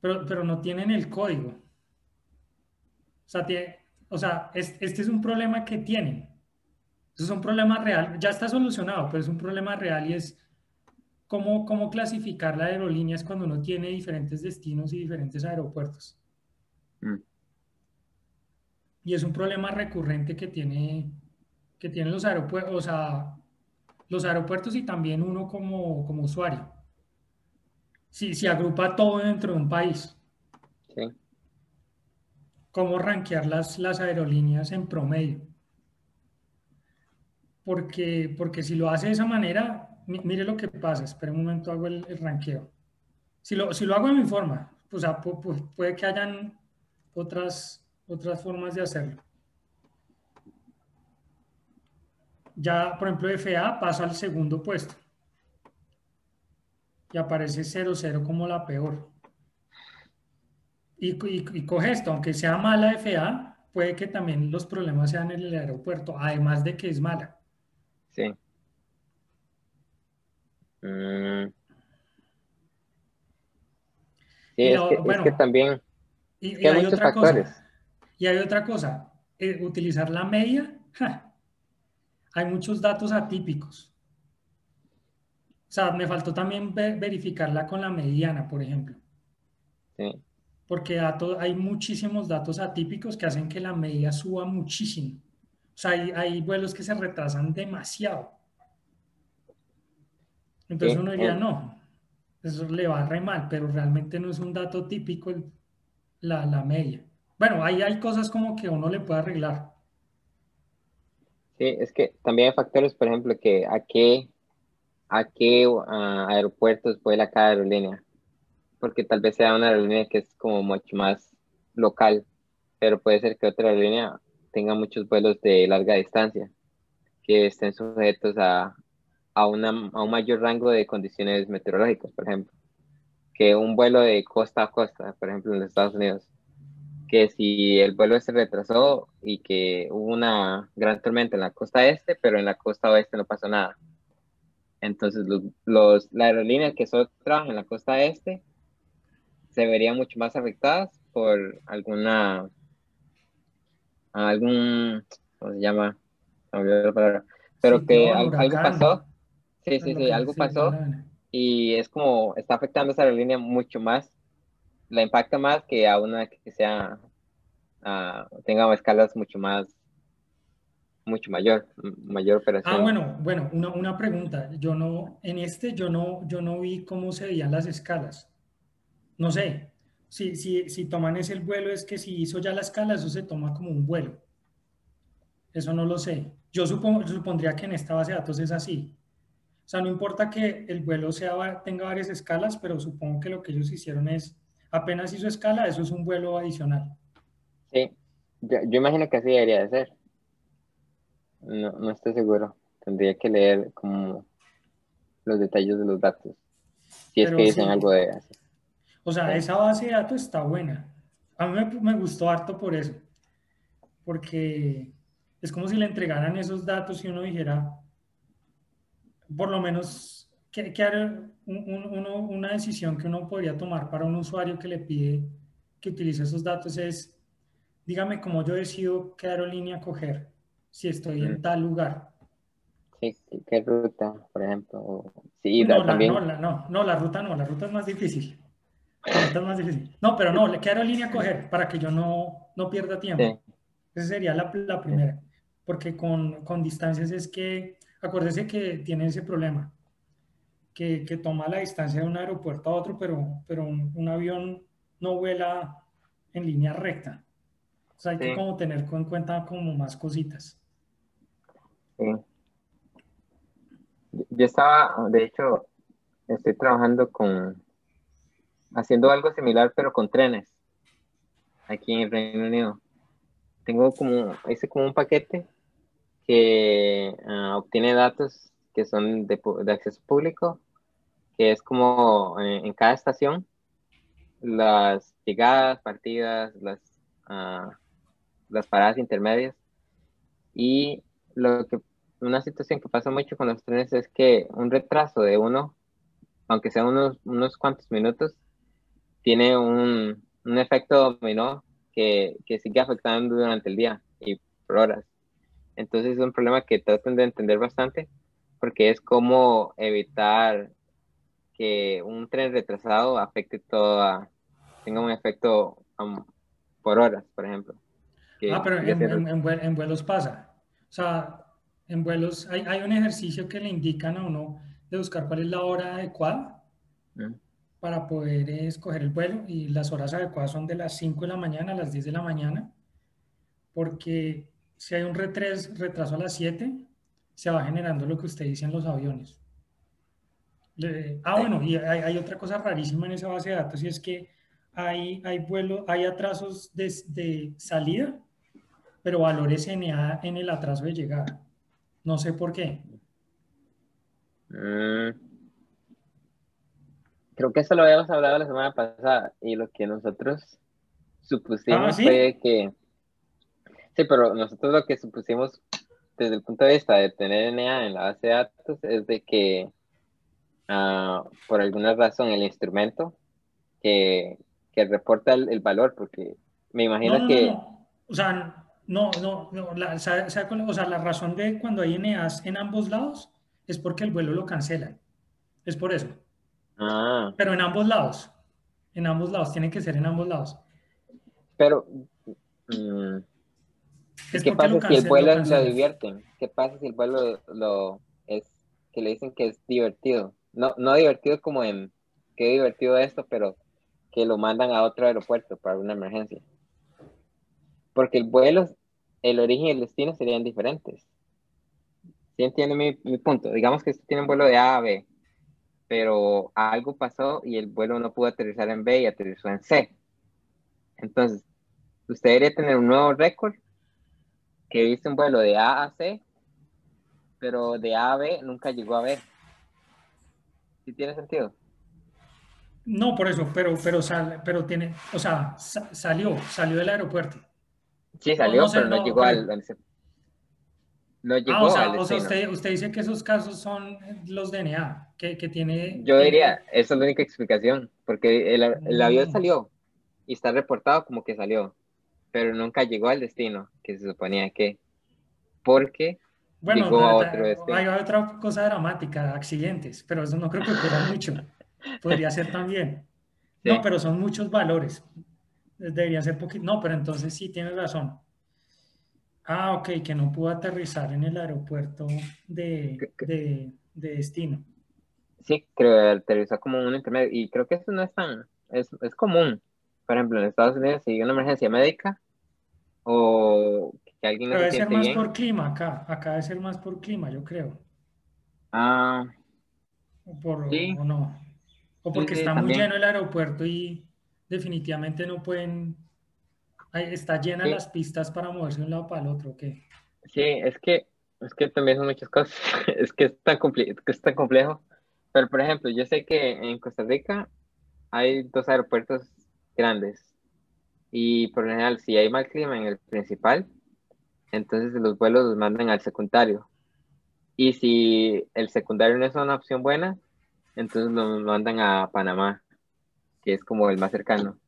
Pero, pero no tienen el código. O sea, o sea este es un problema que tienen. Es un problema real. Ya está solucionado, pero es un problema real y es cómo, cómo clasificar las aerolíneas cuando uno tiene diferentes destinos y diferentes aeropuertos. Mm y es un problema recurrente que tiene que tienen los aeropuertos, o sea, los aeropuertos y también uno como, como usuario. Si, si agrupa todo dentro de un país. Sí. ¿Cómo rankear las, las aerolíneas en promedio? Porque, porque si lo hace de esa manera, mire lo que pasa. Espera un momento, hago el, ranqueo. Si lo, si lo hago de mi forma, pues, pues puede que hayan otras, otras formas de hacerlo. Ya, por ejemplo, FA pasa al segundo puesto y aparece 0-0 como la peor. Y, y, coge esto, aunque sea mala FA, puede que también los problemas sean en el aeropuerto, además de que es mala. Sí. Mm. Sí, es, que, también y, hay, muchos factores. Y hay otra cosa, eh, utilizar la media, hay muchos datos atípicos. O sea, me faltó también verificarla con la mediana, por ejemplo. Sí. Porque hay muchísimos datos atípicos que hacen que la media suba muchísimo. O sea, hay, vuelos que se retrasan demasiado. Entonces uno diría, no, eso le va re mal, pero realmente no es un dato típico la, la media. Bueno, ahí hay cosas como que uno le puede arreglar. Sí, es que también hay factores, por ejemplo, que a qué, a qué uh, aeropuertos vuela cada aerolínea. Porque tal vez sea una aerolínea que es como mucho más local, pero puede ser que otra aerolínea tenga muchos vuelos de larga distancia, que estén sujetos a, a, una, a un mayor rango de condiciones meteorológicas, por ejemplo, que un vuelo de costa a costa, por ejemplo, en los Estados Unidos que si el vuelo se retrasó y que hubo una gran tormenta en la costa este, pero en la costa oeste no pasó nada. Entonces, los, los, la aerolínea que solo trabaja en la costa este se verían mucho más afectadas por alguna, algún, ¿cómo se llama? Pero que algo, pasó. Sí, sí, sí, algo pasó. Y es como, está afectando a esa aerolínea mucho más la impacta más que a una que sea, uh, tenga escalas mucho más, mucho mayor, mayor operación. Ah, bueno, bueno, una, una, pregunta. Yo no, en este yo no, yo no vi cómo se veían las escalas. No sé, si, si, si toman ese el vuelo, es que si hizo ya la escala, eso se toma como un vuelo. Eso no lo sé. Yo supongo, supondría que en esta base de datos es así. O sea, no importa que el vuelo sea, tenga varias escalas, pero supongo que lo que ellos hicieron es apenas hizo escala, eso es un vuelo adicional. Sí, yo, imagino que así debería de ser. No, no estoy seguro. Tendría que leer como los detalles de los datos. Si es que dicen algo de eso. O sea, esa base de datos está buena. A mí me, me, gustó harto por eso. Porque es como si le entregaran esos datos y uno dijera, por lo menos que, una decisión que uno podría tomar para un usuario que le pide que utilice esos datos es, dígame cómo yo decido qué aerolínea coger si estoy en tal lugar. Sí, qué ruta, por ejemplo. Sí, no, también... la, no, no, la ruta no, la ruta es más difícil. La ruta es más difícil. No, pero no, ¿qué aerolínea coger para que yo no, no pierda tiempo? Esa sería la, la primera, porque con, con, distancias es que, acuérdese que tiene ese problema, que, que, toma la distancia de un aeropuerto a otro, pero, pero un, un avión no vuela en línea recta. O sea, hay que como tener en cuenta como más cositas. Sí. Yo estaba, de hecho, estoy trabajando con, haciendo algo similar, pero con trenes, aquí en el Reino Unido. Tengo como, hice como un paquete que uh, obtiene datos que son de, acceso público, que es como eh, en cada estación, las llegadas, partidas, las, uh, las paradas intermedias. Y lo que una situación que pasa mucho con los trenes es que un retraso de uno, aunque sea unos, unos cuantos minutos, tiene un, un efecto dominó que, que, sigue afectando durante el día y por horas. Entonces es un problema que traten de entender bastante porque es como evitar que un tren retrasado afecte todo, tenga un efecto um, por horas, por ejemplo. ah, pero en, en, en, vuelos pasa. O sea, en vuelos hay, hay, un ejercicio que le indican a uno de buscar cuál es la hora adecuada mm. para poder escoger el vuelo y las horas adecuadas son de las 5 de la mañana a las 10 de la mañana porque si hay un retraso, retraso a las 7 se va generando lo que usted dice en los aviones. ah, bueno, y hay, hay, otra cosa rarísima en esa base de datos y es que hay, hay vuelos, hay atrasos de, de salida, pero valores NA en el atraso de llegada. No sé por qué. Mm. Creo que eso lo habíamos hablado la semana pasada y lo que nosotros supusimos ¿Ah, fue que... Sí, pero nosotros lo que supusimos desde el punto de vista de tener NA en la base de datos es de que uh, por alguna razón el instrumento que, que reporta el, el, valor, porque me imagino no, no, que... No, o sea, no, no, no. La, o sea, la razón de cuando hay NAs en ambos lados es porque el vuelo lo cancelan. Es por eso. Ah. Pero en ambos lados. En ambos lados. Tiene que ser en ambos lados. Pero. Mmm, ¿Qué pasa si el vuelo lo, lo, divierten? ¿Qué pasa si el vuelo lo, es que le dicen que es divertido? No, no divertido como en qué divertido esto, pero que lo mandan a otro aeropuerto para una emergencia. Porque el vuelo el origen y el destino serían diferentes. ¿Sí entiende mi, mi punto? Digamos que usted tiene un vuelo de A a B, pero algo pasó y el vuelo no pudo aterrizar en B y aterrizó en C. Entonces, usted debería tener un nuevo récord que viste un vuelo de A a C, pero de A a B nunca llegó a B. ¿Sí tiene sentido? No, por eso, pero, pero, sal, pero tiene, o sea, salió, salió del aeropuerto. Sí, salió, no, no pero no, no llegó pero... al, No llegó ah, o sea, al o sea usted, usted, dice que esos casos son los DNA, que, que tiene... Yo diría, esa es la única explicación, porque el, el avión salió y está reportado como que salió, pero nunca llegó al destino, que se suponía que... Porque bueno, llegó da, a otro destino. Hay otra cosa dramática, accidentes, pero eso no creo que ocurra mucho. Podría ser también. [laughs] Sí. No, pero son muchos valores debería ser poquito. No, pero entonces sí tienes razón. Ah, ok, que no pudo aterrizar en el aeropuerto de, de, de destino. Sí, creo que aterrizó como un intermedio. Y creo que eso no es tan. Es, es común. Por ejemplo, en Estados Unidos, si hay una emergencia médica o que alguien no Pero se debe ser más bien. por clima acá. Acá debe ser más por clima, yo creo. Ah, O, por, Sí. o no. O porque sí, está muy lleno el aeropuerto y definitivamente no pueden. Está llena Sí. las pistas para moverse de un lado para el otro, ¿ok? sí, es que, es que también son muchas cosas. [laughs] Es que es tan, comple- que es tan complejo. Pero, por ejemplo, yo sé que en Costa Rica hay dos aeropuertos grandes. Y por lo general, si hay mal clima en el principal, entonces los vuelos los mandan al secundario. Y si el secundario no es una opción buena, entonces los mandan a Panamá, que es como el más cercano.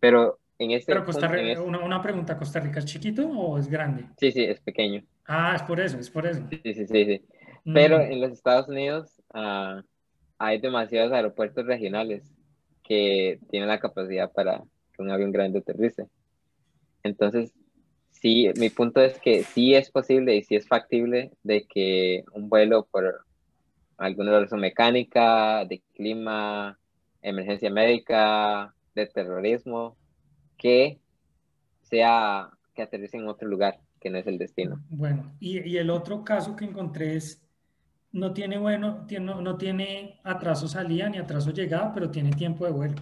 Pero en este Pero Costa Rica, este- una, una pregunta, ¿Costa Rica es chiquito o es grande? sí, sí, es pequeño. Ah, es por eso, es por eso. Sí, sí, sí, sí. Pero Mm. en los Estados Unidos ah, hay demasiados aeropuertos regionales que tienen la capacidad para un avión grande aterrice. Entonces, sí, mi punto es que sí es posible y sí es factible de que un vuelo por alguna razón mecánica, de clima, emergencia médica, de terrorismo, que sea que aterrice en otro lugar que no es el destino. Bueno, y, y el otro caso que encontré es, no tiene bueno, no, no tiene atraso salida ni atraso llegada, pero tiene tiempo de vuelo.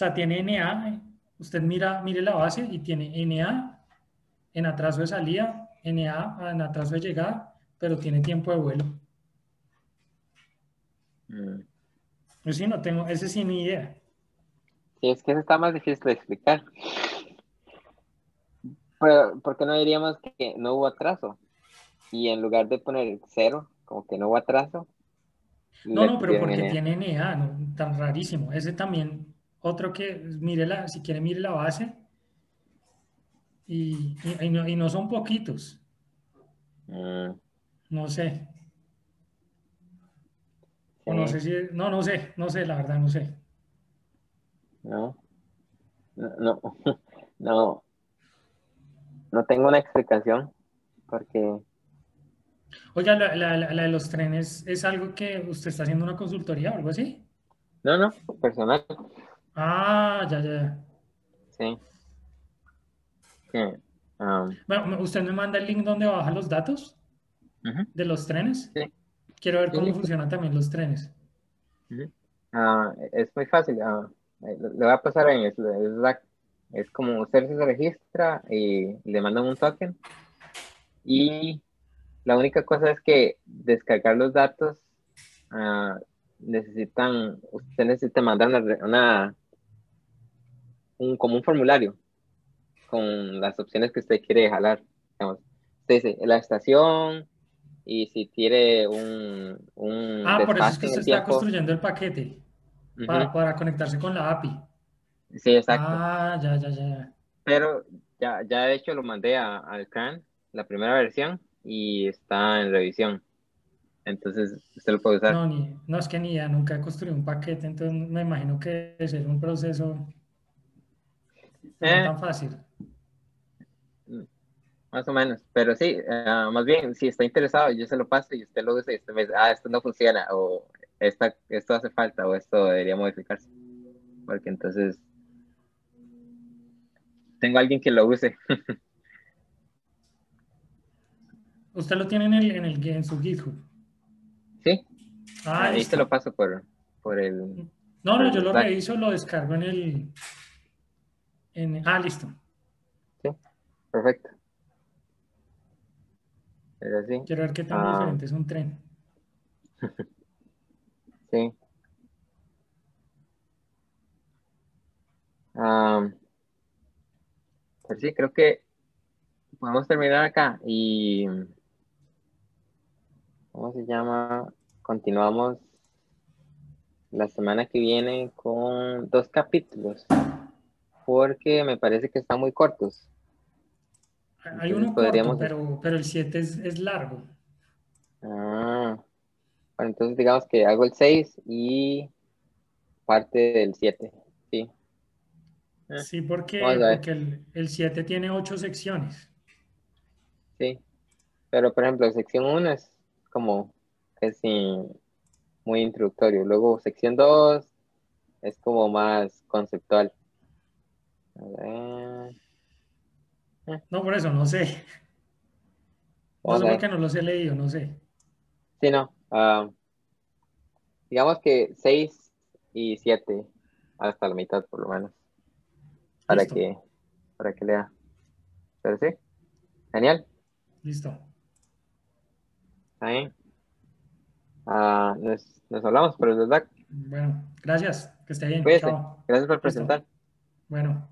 O sea, tiene NA, usted mira, mire la base y tiene NA en atraso de salida, NA en atraso de llegada, pero tiene tiempo de vuelo. Mm. Yo sí no tengo, ese sí ni idea. Sí, es que eso está más difícil de explicar. Pero, ¿por qué no diríamos que no hubo atraso? Y en lugar de poner cero, como que no hubo atraso. No, no, pero porque NA. tiene NA, ¿no? tan rarísimo. Ese también, otro que, mire la, si quiere, mire la base. Y, y- y no, y no son poquitos, Mm, no sé. O no sé si, no, no sé, no sé, la verdad, no sé. no, no, [laughs] no, no, tengo una explicación porque Oiga, la, la- la- la de los trenes es algo que usted está haciendo una consultoría o algo así. no, no, personal, Ah, ya, ya, ya. sí. Um, Bueno, me- ¿usted me manda el link donde baja los datos de los trenes? sí, Quiero ver cómo sí. funcionan también los trenes. Ah, es muy fácil. ah, eh, le voy a pasar en Slack. Es como usted se registra y le mandan un token y la única cosa es que descargar los datos ah, necesitan, usted necesita mandar una- un, como un formulario con las opciones que usted quiere jalar. Digamos, usted dice la estación y si quiere un, un Ah, por eso es que usted está tiempo. construyendo el paquete para, para conectarse con la API. Sí, exacto. Ah, ya, ya, ya, ya. Pero ya, ya de hecho lo mandé a- al CRAN, la primera versión, y está en revisión. Entonces, usted lo puede usar. No, ni, no es que ni idea, nunca he construido un paquete, entonces me imagino que ser un proceso Eh, tan fácil. más o menos. Pero sí, ah, más bien, si está interesado, yo se lo paso y usted lo usa y usted me dice, ah, esto no funciona, o esta, esto hace falta, o esto debería modificarse. Porque entonces tengo a alguien que lo use. [laughs] Usted lo tiene en, el, en, el, en su GitHub. Sí, Ah, ahí listo. se lo paso por, por el... No, no, yo lo reviso, lo descargo en el... En, ah, listo. Perfecto. Pero sí, Quiero ver qué tan Ah. diferente es un tren. [laughs] sí. Pues sí, creo que podemos terminar acá y ¿cómo se llama? Continuamos la semana que viene con dos capítulos porque me parece que están muy cortos. Hay Entonces uno podríamos- corto, pero, pero el 7 es, es largo. Ah, bueno, entonces digamos que hago el 6 y parte del 7, sí. Ah, Sí, porque, porque el, el 7 tiene 8 secciones. Sí, pero por ejemplo, sección 1 es como casi muy introductorio. Luego sección 2 es como más conceptual. A ver, No, por eso, no sé. [laughs] No vamos sé por qué no los he leído, no sé. Sí, no. ah, digamos que 6 y 7 hasta la mitad por lo menos. Para Listo. que, para que lea. Pero sí, genial. Listo. Está bien. Ah, nos, nos hablamos por el Slack. Bueno, gracias. Que esté bien. Chao. Gracias por Listo. presentar. Bueno.